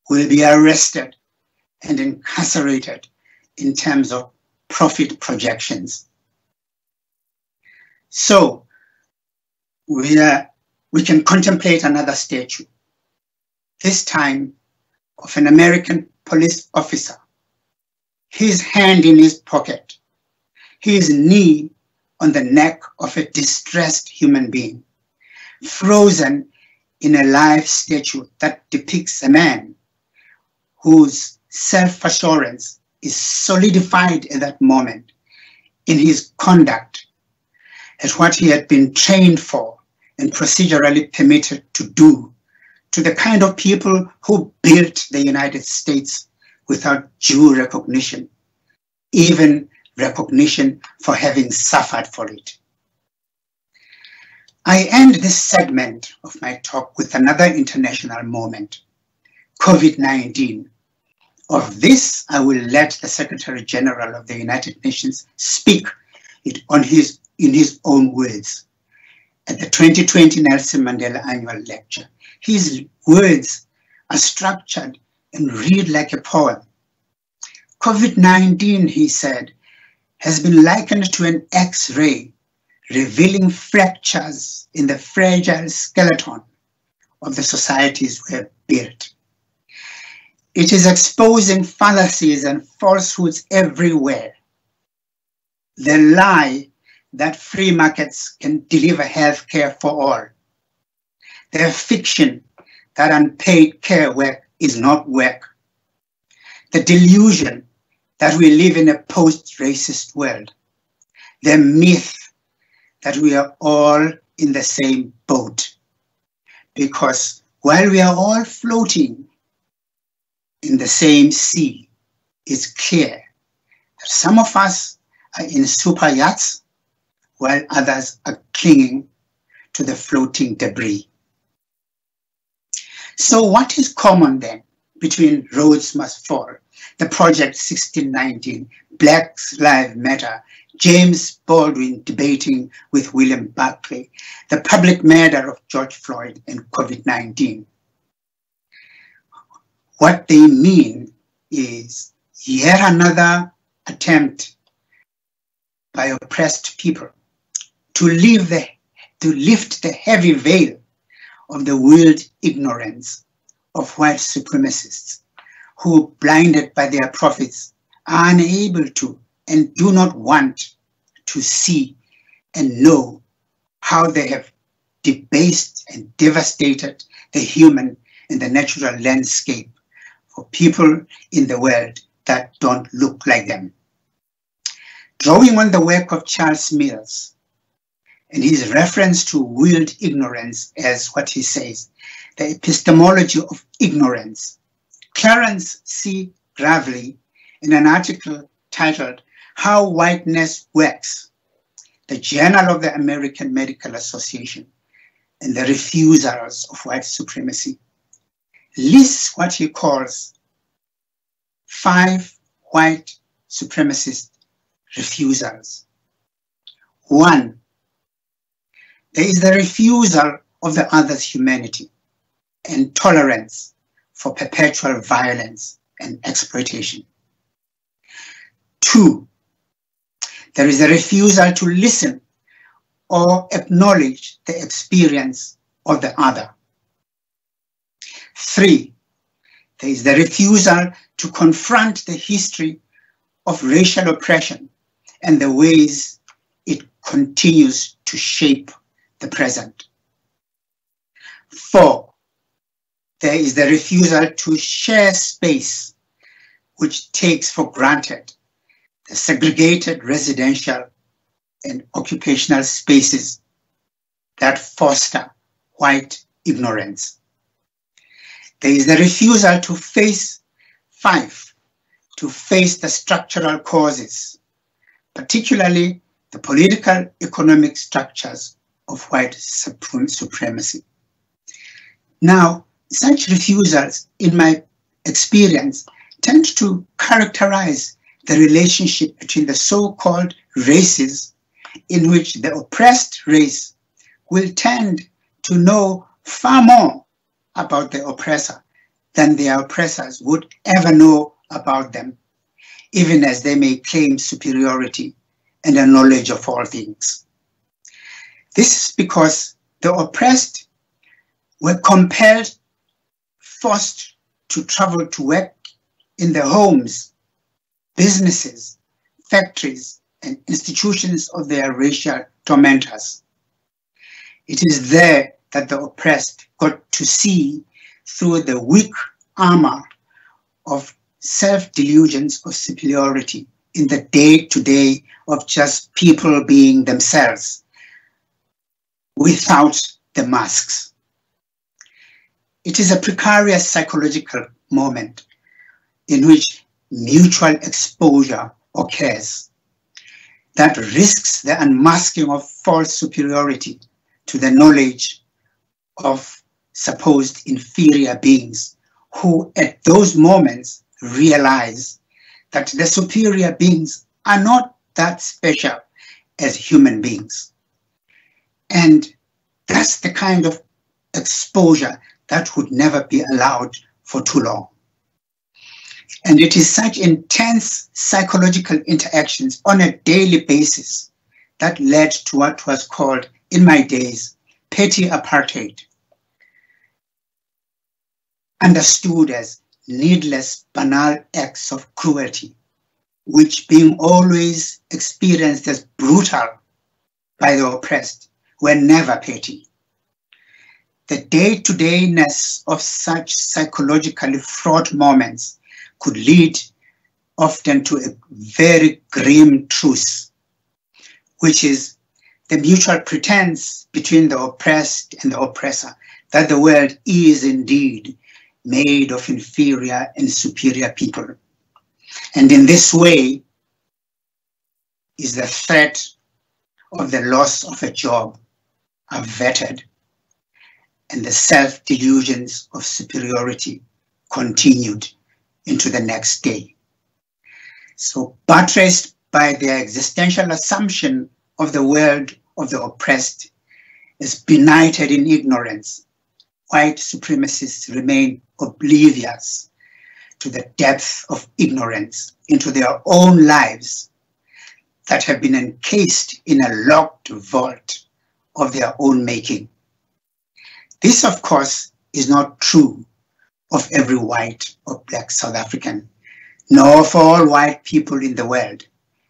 will be arrested and incarcerated in terms of profit projections. So we, are, we can contemplate another statue, this time of an American police officer, his hand in his pocket, his knee on the neck of a distressed human being, frozen in a live statue that depicts a man whose self-assurance is solidified at that moment in his conduct at what he had been trained for and procedurally permitted to do to the kind of people who built the United States without due recognition, even recognition for having suffered for it. I end this segment of my talk with another international moment, COVID-19. Of this, I will let the Secretary General of the United Nations speak it on his, in his own words at the 2020 Nelson Mandela Annual Lecture. His words are structured and read like a poem. COVID-19, he said, has been likened to an X-ray revealing fractures in the fragile skeleton of the societies we have built. It is exposing fallacies and falsehoods everywhere. The lie that free markets can deliver health care for all. The fiction that unpaid care work is not work. The delusion that we live in a post-racist world. The myth that we are all in the same boat. Because while we are all floating in the same sea, it's clear that some of us are in super yachts while others are clinging to the floating debris. So what is common then between Rhodes Must Fall, the Project 1619, Black Lives Matter, James Baldwin debating with William Buckley, the public murder of George Floyd and COVID-19? What they mean is yet another attempt by oppressed people to the to lift the heavy veil of the world ignorance of white supremacists who, blinded by their profits, are unable to and do not want to see and know how they have debased and devastated the human and the natural landscape for people in the world that don't look like them. Drawing on the work of Charles Mills and his reference to world ignorance as what he says, the epistemology of ignorance. Clarence C. Gravlee, in an article titled How Whiteness Works, the Journal of the American Medical Association, and the refusals of white supremacy, lists what he calls five white supremacist refusals. One, there is the refusal of the other's humanity. and tolerance for perpetual violence and exploitation. Two, there is a refusal to listen or acknowledge the experience of the other. Three, there is the refusal to confront the history of racial oppression and the ways it continues to shape the present. Four, there is the refusal to share space, which takes for granted the segregated residential and occupational spaces that foster white ignorance. There is the refusal to face five, to face the structural causes, particularly the political economic structures of white supremacy. Now, such refusals, in my experience, tend to characterize the relationship between the so-called races in which the oppressed race will tend to know far more about the oppressor than their oppressors would ever know about them, even as they may claim superiority and a knowledge of all things. This is because the oppressed were compelled, forced to travel to work in their homes, businesses, factories, and institutions of their racial tormentors. It is there that the oppressed got to see through the weak armor of self-delusions of superiority in the day-to-day -day of just people being themselves without the masks. It is a precarious psychological moment in which mutual exposure occurs that risks the unmasking of false superiority to the knowledge of supposed inferior beings who at those moments realize that the superior beings are not that special as human beings. And that's the kind of exposure that would never be allowed for too long. And it is such intense psychological interactions on a daily basis that led to what was called, in my days, petty apartheid, understood as needless, banal acts of cruelty, which being always experienced as brutal by the oppressed, were never petty. The day-to-dayness of such psychologically fraught moments could lead often to a very grim truth, which is the mutual pretense between the oppressed and the oppressor that the world is indeed made of inferior and superior people. And in this way is the threat of the loss of a job averted and the self-delusions of superiority continued into the next day. So buttressed by the existential assumption of the world of the oppressed is benighted in ignorance white supremacists remain oblivious to the depth of ignorance into their own lives that have been encased in a locked vault of their own making. This, of course, is not true of every white or black South African, nor for all white people in the world.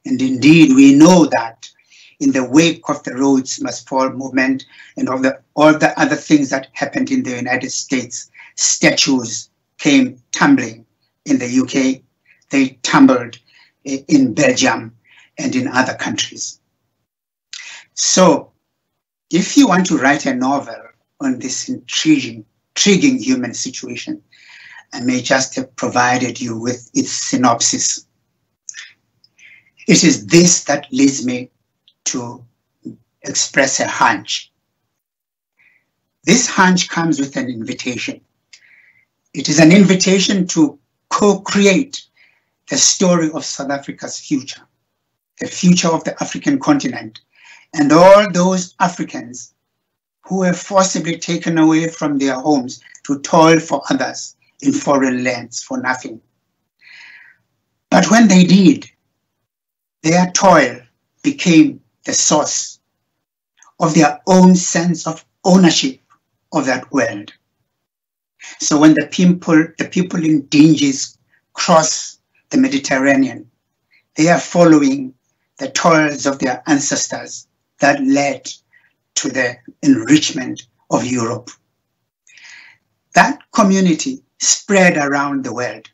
And indeed, we know that in the wake of the Rhodes Must Fall movement and of the, all the other things that happened in the United States. Statues came tumbling in the UK. They tumbled eh, in Belgium and in other countries. So if you want to write a novel on this intriguing, intriguing human situation, I may just have provided you with its synopsis. It is this that leads me to express a hunch. This hunch comes with an invitation. It is an invitation to co-create the story of South Africa's future, the future of the African continent, and all those Africans who were forcibly taken away from their homes to toil for others in foreign lands for nothing. But when they did, their toil became the source of their own sense of ownership of that world. So when the people, the people in dinges cross the Mediterranean, they are following the toils of their ancestors that led to the enrichment of Europe. That community spread around the world.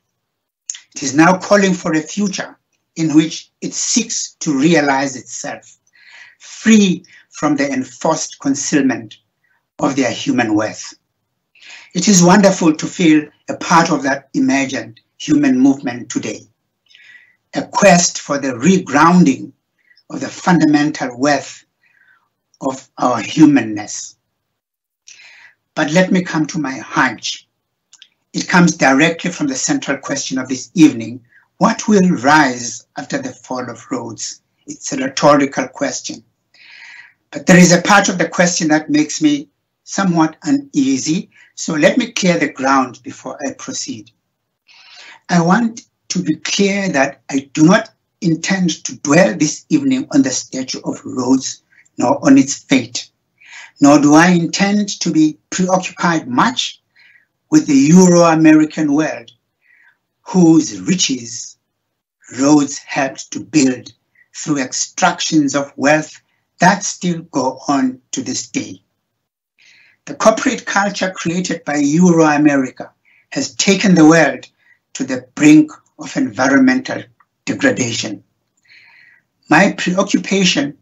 It is now calling for a future in which it seeks to realize itself, free from the enforced concealment of their human worth. It is wonderful to feel a part of that emergent human movement today, a quest for the regrounding of the fundamental worth of our humanness. But let me come to my hunch. It comes directly from the central question of this evening. What will rise after the fall of Rhodes? It's a rhetorical question. But there is a part of the question that makes me somewhat uneasy. So let me clear the ground before I proceed. I want to be clear that I do not intend to dwell this evening on the statue of Rhodes nor on its fate, nor do I intend to be preoccupied much with the Euro-American world, whose riches Rhodes helped to build through extractions of wealth that still go on to this day. The corporate culture created by Euro-America has taken the world to the brink of environmental degradation. My preoccupation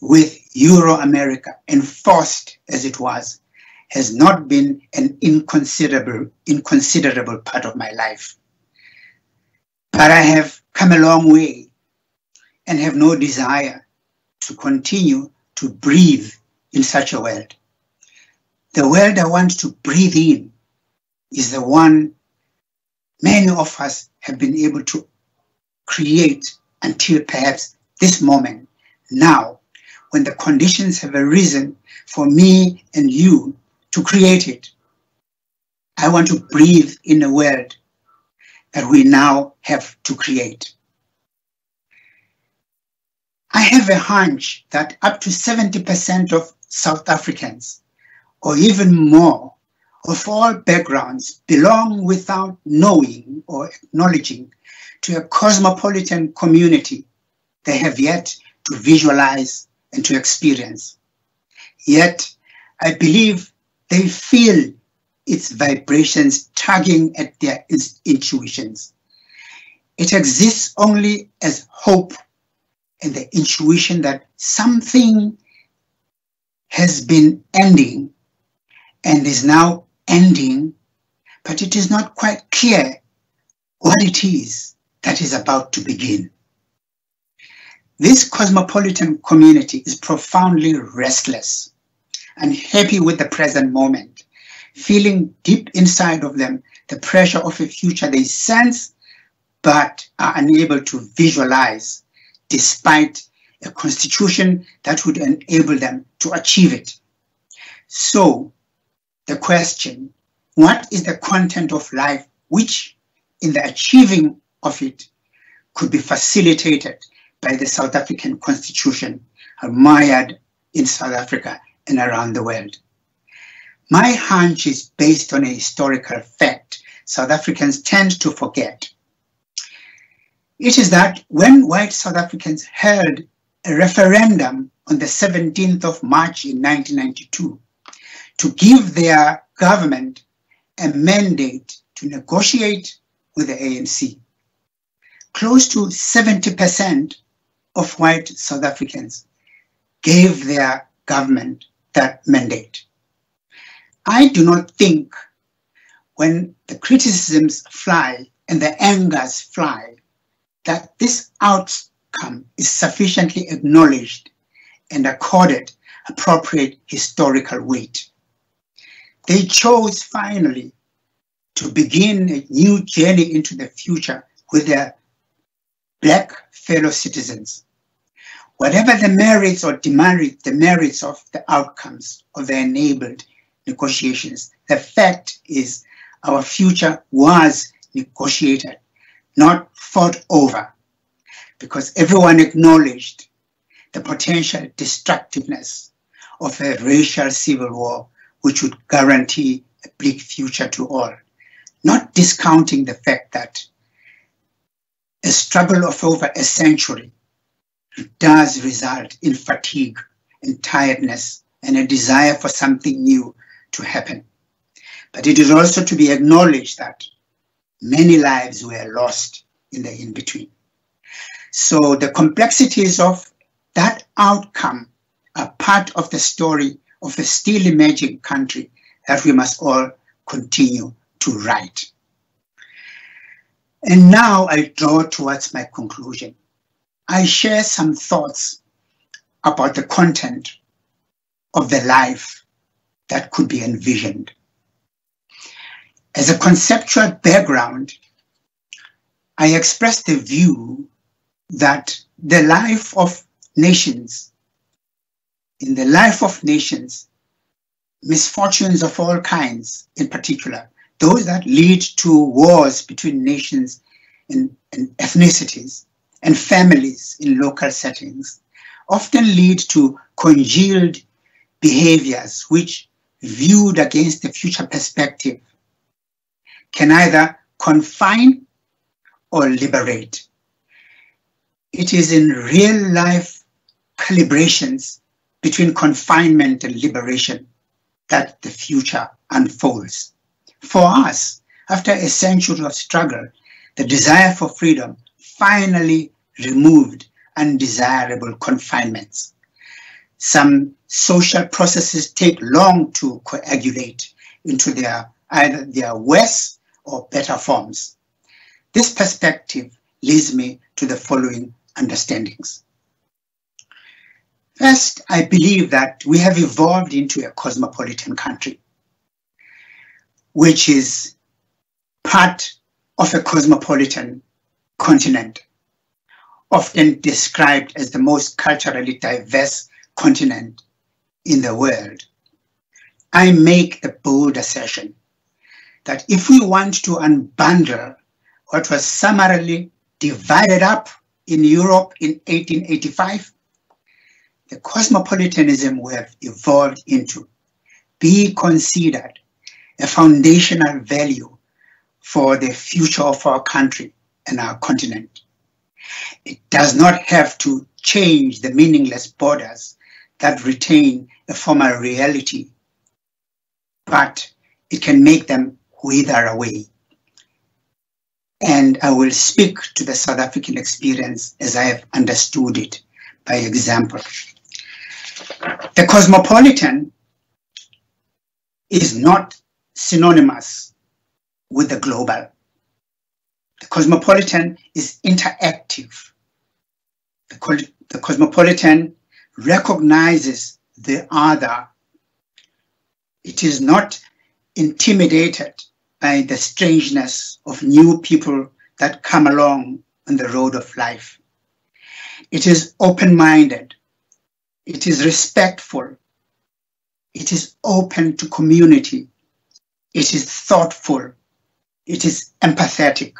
with Euro-America, enforced as it was, has not been an inconsiderable, inconsiderable part of my life. But I have come a long way and have no desire to continue to breathe in such a world. The world I want to breathe in is the one many of us have been able to create until perhaps this moment, now, when the conditions have arisen for me and you to create it. I want to breathe in a world that we now have to create. I have a hunch that up to 70% of South Africans, or even more, of all backgrounds, belong without knowing or acknowledging to a cosmopolitan community they have yet to visualize and to experience. Yet, I believe they feel its vibrations tugging at their intuitions. It exists only as hope and the intuition that something has been ending and is now ending, but it is not quite clear what it is that is about to begin. This cosmopolitan community is profoundly restless, and happy with the present moment, feeling deep inside of them the pressure of a future they sense but are unable to visualize despite a constitution that would enable them to achieve it. So the question, what is the content of life which in the achieving of it could be facilitated by the South African Constitution admired in South Africa and around the world. My hunch is based on a historical fact South Africans tend to forget. It is that when white South Africans held a referendum on the 17th of March in 1992 to give their government a mandate to negotiate with the ANC, close to 70% of white South Africans gave their government that mandate. I do not think when the criticisms fly and the angers fly, that this outcome is sufficiently acknowledged and accorded appropriate historical weight. They chose finally to begin a new journey into the future with their black fellow citizens. Whatever the merits or demerit, the merits of the outcomes of the enabled negotiations, the fact is our future was negotiated, not fought over, because everyone acknowledged the potential destructiveness of a racial civil war which would guarantee a bleak future to all, not discounting the fact that a struggle of over a century does result in fatigue and tiredness and a desire for something new to happen. But it is also to be acknowledged that many lives were lost in the in between. So the complexities of that outcome are part of the story of a still emerging country that we must all continue to write. And now I draw towards my conclusion. I share some thoughts about the content of the life that could be envisioned. As a conceptual background, I express the view that the life of nations, in the life of nations, misfortunes of all kinds in particular, those that lead to wars between nations and, and ethnicities and families in local settings, often lead to congealed behaviors which, viewed against the future perspective, can either confine or liberate. It is in real life calibrations between confinement and liberation that the future unfolds. For us, after a century of struggle, the desire for freedom finally removed undesirable confinements. Some social processes take long to coagulate into their either their worse or better forms. This perspective leads me to the following understandings. First, I believe that we have evolved into a cosmopolitan country, which is part of a cosmopolitan continent, often described as the most culturally diverse continent in the world. I make the bold assertion that if we want to unbundle what was summarily divided up in Europe in 1885, the cosmopolitanism we have evolved into be considered a foundational value for the future of our country and our continent. It does not have to change the meaningless borders that retain a former reality, but it can make them wither away. And I will speak to the South African experience as I have understood it by example. The cosmopolitan is not synonymous with the global. The cosmopolitan is interactive. The, the cosmopolitan recognizes the other. It is not intimidated by the strangeness of new people that come along on the road of life. It is open minded. It is respectful. It is open to community. It is thoughtful. It is empathetic.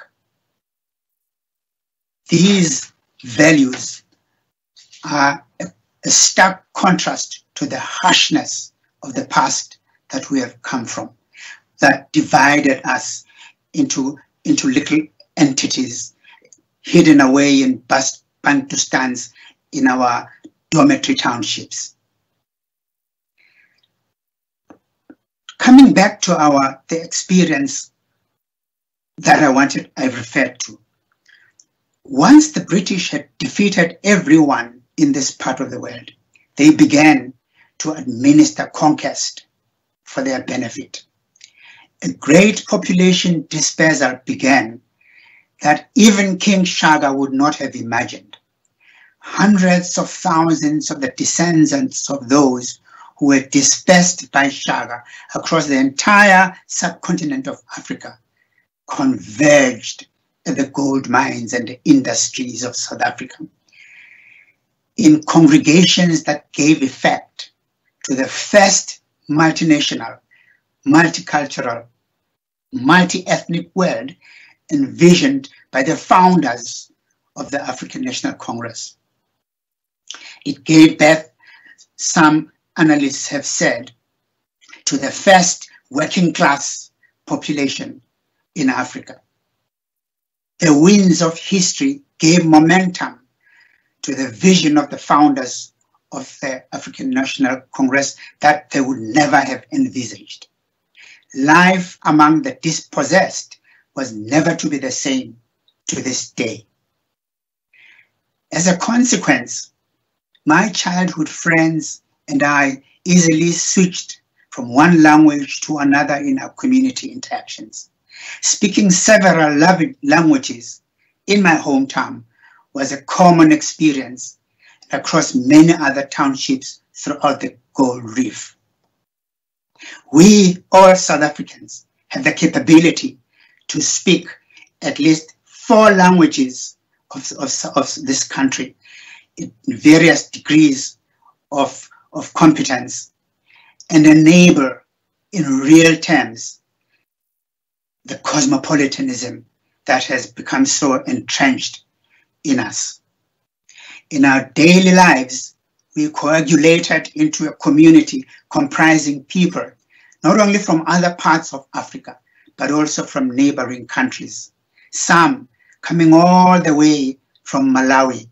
These values are a, a stark contrast to the harshness of the past that we have come from, that divided us into, into little entities hidden away in bus Bantustans in our dormitory townships. Coming back to our the experience that I wanted, I referred to. Once the British had defeated everyone in this part of the world, they began to administer conquest for their benefit. A great population dispersal began that even King Shaka would not have imagined. Hundreds of thousands of the descendants of those were dispersed by Shaka across the entire subcontinent of Africa converged at the gold mines and the industries of South Africa. in congregations that gave effect to the first multinational, multicultural, multi-ethnic world envisioned by the founders of the African National Congress. It gave birth, some analysts have said, to the first working class population in Africa. The winds of history gave momentum to the vision of the founders of the African National Congress that they would never have envisaged. Life among the dispossessed was never to be the same to this day. As a consequence, my childhood friends and I easily switched from one language to another in our community interactions. Speaking several languages in my hometown was a common experience across many other townships throughout the Gold Reef. We, all South Africans, have the capability to speak at least four languages of, of, of this country in various degrees of, of competence and enable in real terms the cosmopolitanism that has become so entrenched in us. In our daily lives, we coagulated into a community comprising people not only from other parts of Africa, but also from neighboring countries. Some coming all the way from Malawi.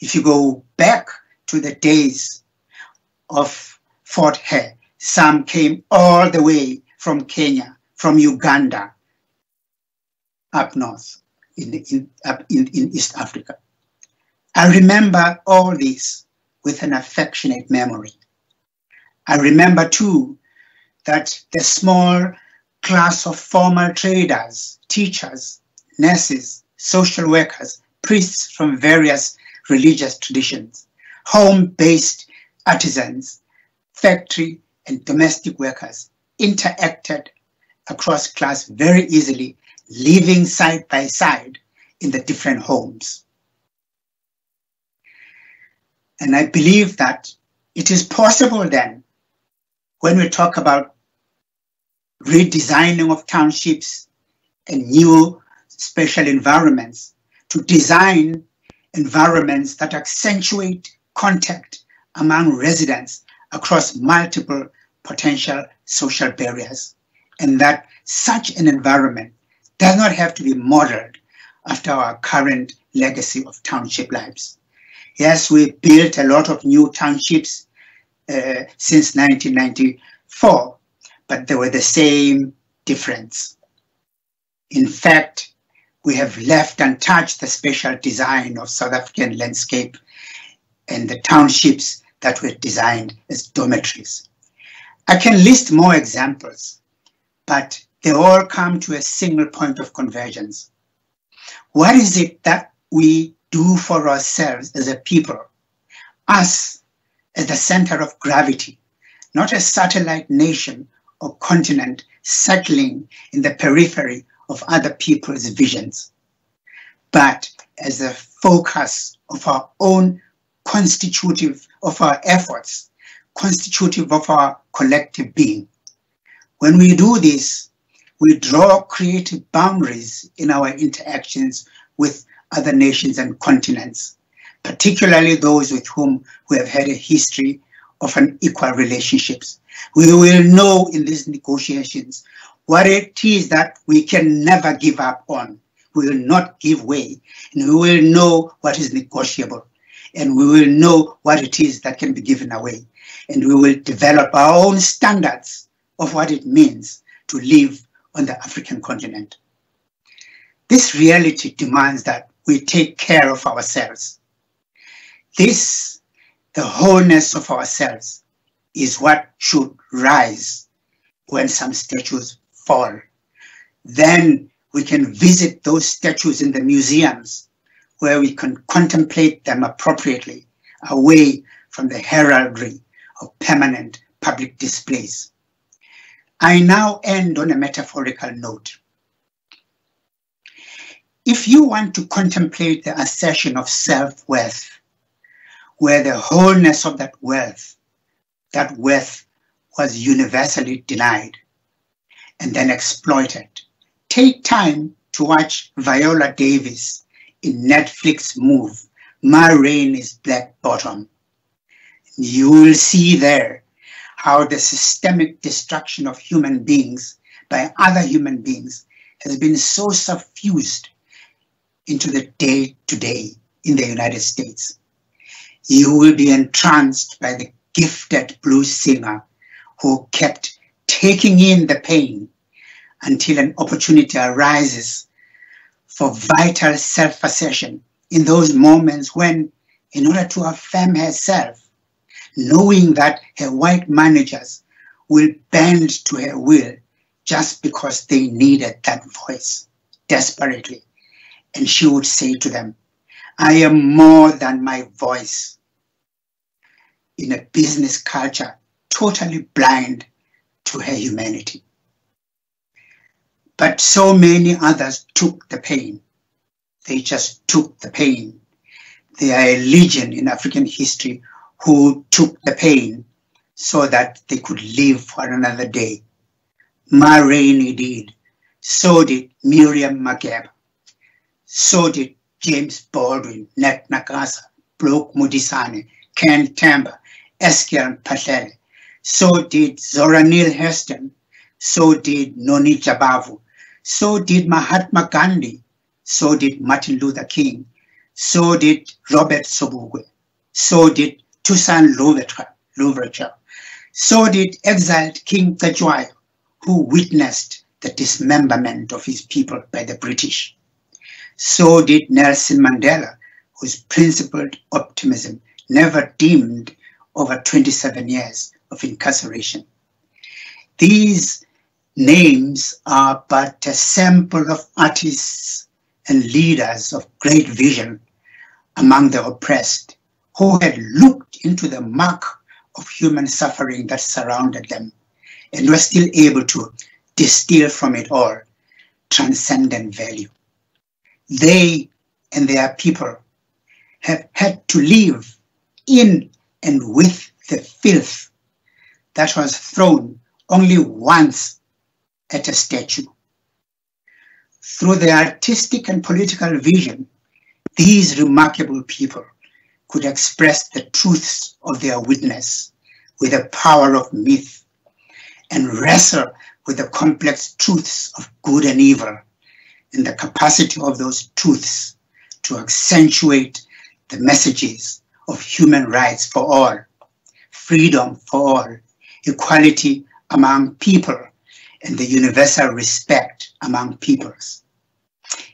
If you go back to the days of Fort Hare, some came all the way from Kenya, from Uganda, up north in, in, up in, in East Africa. I remember all this with an affectionate memory. I remember too that the small class of formal traders, teachers, nurses, social workers, priests from various religious traditions, home-based artisans, factory and domestic workers interacted across class very easily living side by side in the different homes. And I believe that it is possible then, when we talk about redesigning of townships and new special environments, to design environments that accentuate contact among residents across multiple potential social barriers, and that such an environment does not have to be modeled after our current legacy of township lives. Yes, we built a lot of new townships uh, since 1994, but they were the same difference. In fact, we have left untouched the special design of South African landscape and the townships that were designed as dormitories. I can list more examples, but they all come to a single point of convergence. What is it that we do for ourselves as a people? Us as the center of gravity, not a satellite nation or continent settling in the periphery of other people's visions, but as a focus of our own constitutive of our efforts, constitutive of our collective being. When we do this, we draw creative boundaries in our interactions with other nations and continents, particularly those with whom we have had a history of unequal relationships. We will know in these negotiations what it is that we can never give up on. We will not give way, and we will know what is negotiable, and we will know what it is that can be given away, and we will develop our own standards of what it means to live on the African continent. This reality demands that we take care of ourselves. This, the wholeness of ourselves, is what should rise when some statues fall. Then we can visit those statues in the museums where we can contemplate them appropriately away from the heraldry of permanent public displays. I now end on a metaphorical note. If you want to contemplate the assertion of self-worth, where the wholeness of that wealth, that wealth was universally denied and then exploited. Take time to watch Viola Davis in Netflix move Ma Rainey's Black Bottom. You will see there how the systemic destruction of human beings by other human beings has been so suffused into the day to day in the United States. You will be entranced by the gifted blues singer who kept taking in the pain until an opportunity arises for vital self-assertion in those moments when, in order to affirm herself, knowing that her white managers will bend to her will just because they needed that voice desperately. And she would say to them, I am more than my voice. In a business culture totally blind to her humanity. But so many others took the pain. They just took the pain. There are a legion in African history who took the pain so that they could live for another day. Ma Rainey did. So did Miriam Makeba. So did James Baldwin, Nat Nakasa, Bloke Modisane, Can Themba, Es'kia Mphahlele. So did Zora Neale Hurston. So did Noni Jabavu. So did Mahatma Gandhi. So did Martin Luther King. So did Robert Sobukwe. So did Toussaint Louverture. So did exiled King Cetshwayo, who witnessed the dismemberment of his people by the British. So did Nelson Mandela, whose principled optimism never dimmed over 27 years of incarceration. These names are but a sample of artists and leaders of great vision among the oppressed who had looked into the mark of human suffering that surrounded them and were still able to distill from it all transcendent value. They and their people have had to live in and with the filth that was thrown only once at a statue. Through their artistic and political vision, these remarkable people could express the truths of their witness with the power of myth and wrestle with the complex truths of good and evil and the capacity of those truths to accentuate the messages of human rights for all, freedom for all, equality among people, and the universal respect among peoples.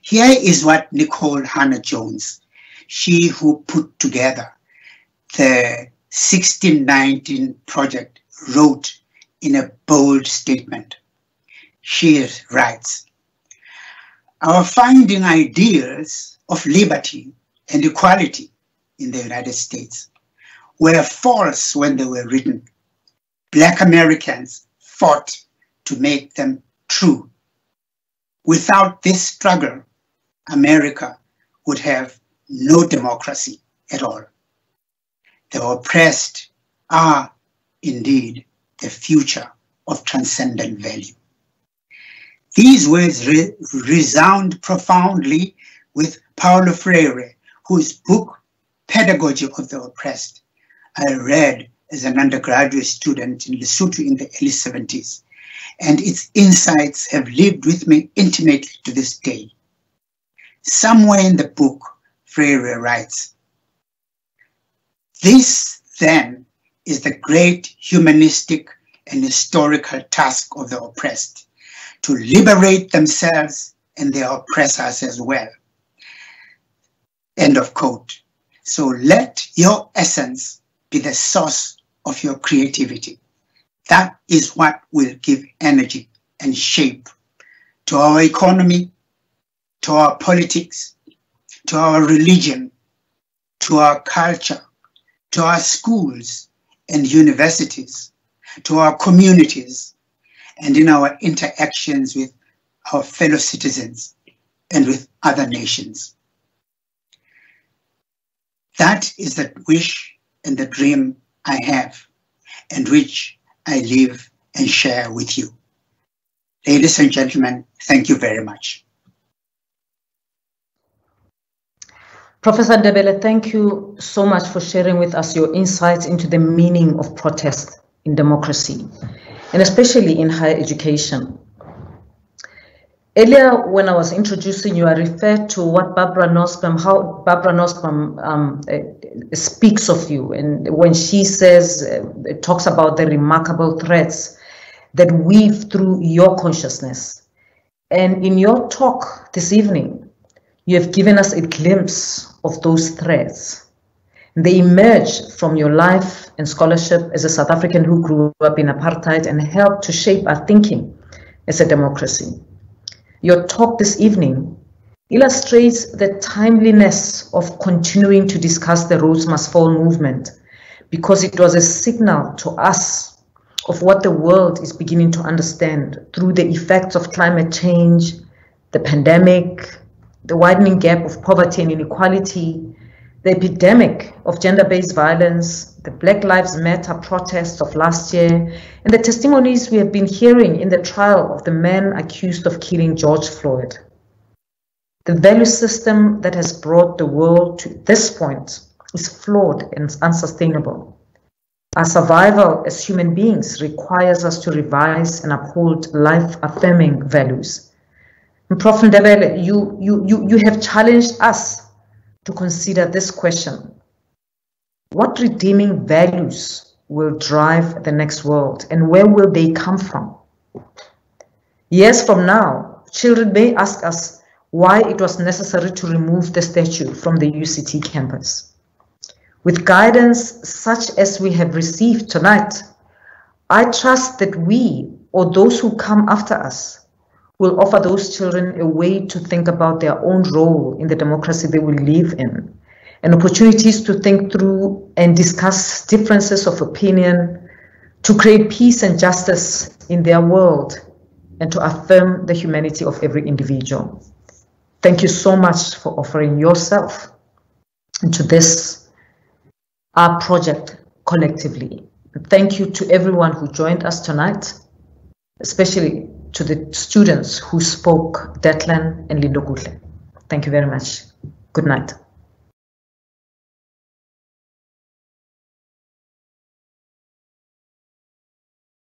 Here is what Nicole Hannah-Jones, she who put together the 1619 project, wrote in a bold statement. She writes, our founding ideals of liberty and equality in the United States were false when they were written. Black Americans fought to make them true. Without this struggle, America would have no democracy at all. The oppressed are indeed the future of transcendent value. These words re resound profoundly with Paulo Freire, whose book, Pedagogy of the Oppressed, I read as an undergraduate student in Lesotho in the early 70s, and its insights have lived with me intimately to this day. Somewhere in the book, Freire writes, This then is the great humanistic and historical task of the oppressed, to liberate themselves and their oppressors as well. End of quote. So let your essence be the source of your creativity. That is what will give energy and shape to our economy, to our politics, to our religion, to our culture, to our schools and universities, to our communities, and in our interactions with our fellow citizens and with other nations. That is the wish and the dream I have, and which I live and share with you. Ladies and gentlemen, thank you very much. Professor Ndebele, thank you so much for sharing with us your insights into the meaning of protest in democracy, and especially in higher education. Earlier, when I was introducing you, I referred to what Barbara Nussbaum, how Barbara Nussbaum um, uh, speaks of you. And when she says, uh, talks about the remarkable threads that weave through your consciousness. And in your talk this evening, you have given us a glimpse of those threads. They emerge from your life and scholarship as a South African who grew up in apartheid and helped to shape our thinking as a democracy. Your talk this evening illustrates the timeliness of continuing to discuss the Rhodes Must Fall movement because it was a signal to us of what the world is beginning to understand through the effects of climate change, the pandemic, the widening gap of poverty and inequality, the epidemic of gender-based violence, the Black Lives Matter protests of last year, and the testimonies we have been hearing in the trial of the man accused of killing George Floyd. The value system that has brought the world to this point is flawed and unsustainable. Our survival as human beings requires us to revise and uphold life-affirming values. And Prof. Ndebele, you, you, you, you have challenged us to consider this question what redeeming values will drive the next world and where will they come from? Years from now, children may ask us why it was necessary to remove the statue from the UCT campus. With guidance such as we have received tonight, I trust that we or those who come after us will offer those children a way to think about their own role in the democracy they will live in and opportunities to think through and discuss differences of opinion, to create peace and justice in their world, and to affirm the humanity of every individual. Thank you so much for offering yourself into this, our project collectively. thank you to everyone who joined us tonight, especially to the students who spoke, Declan and Lindo Thank you very much. Good night.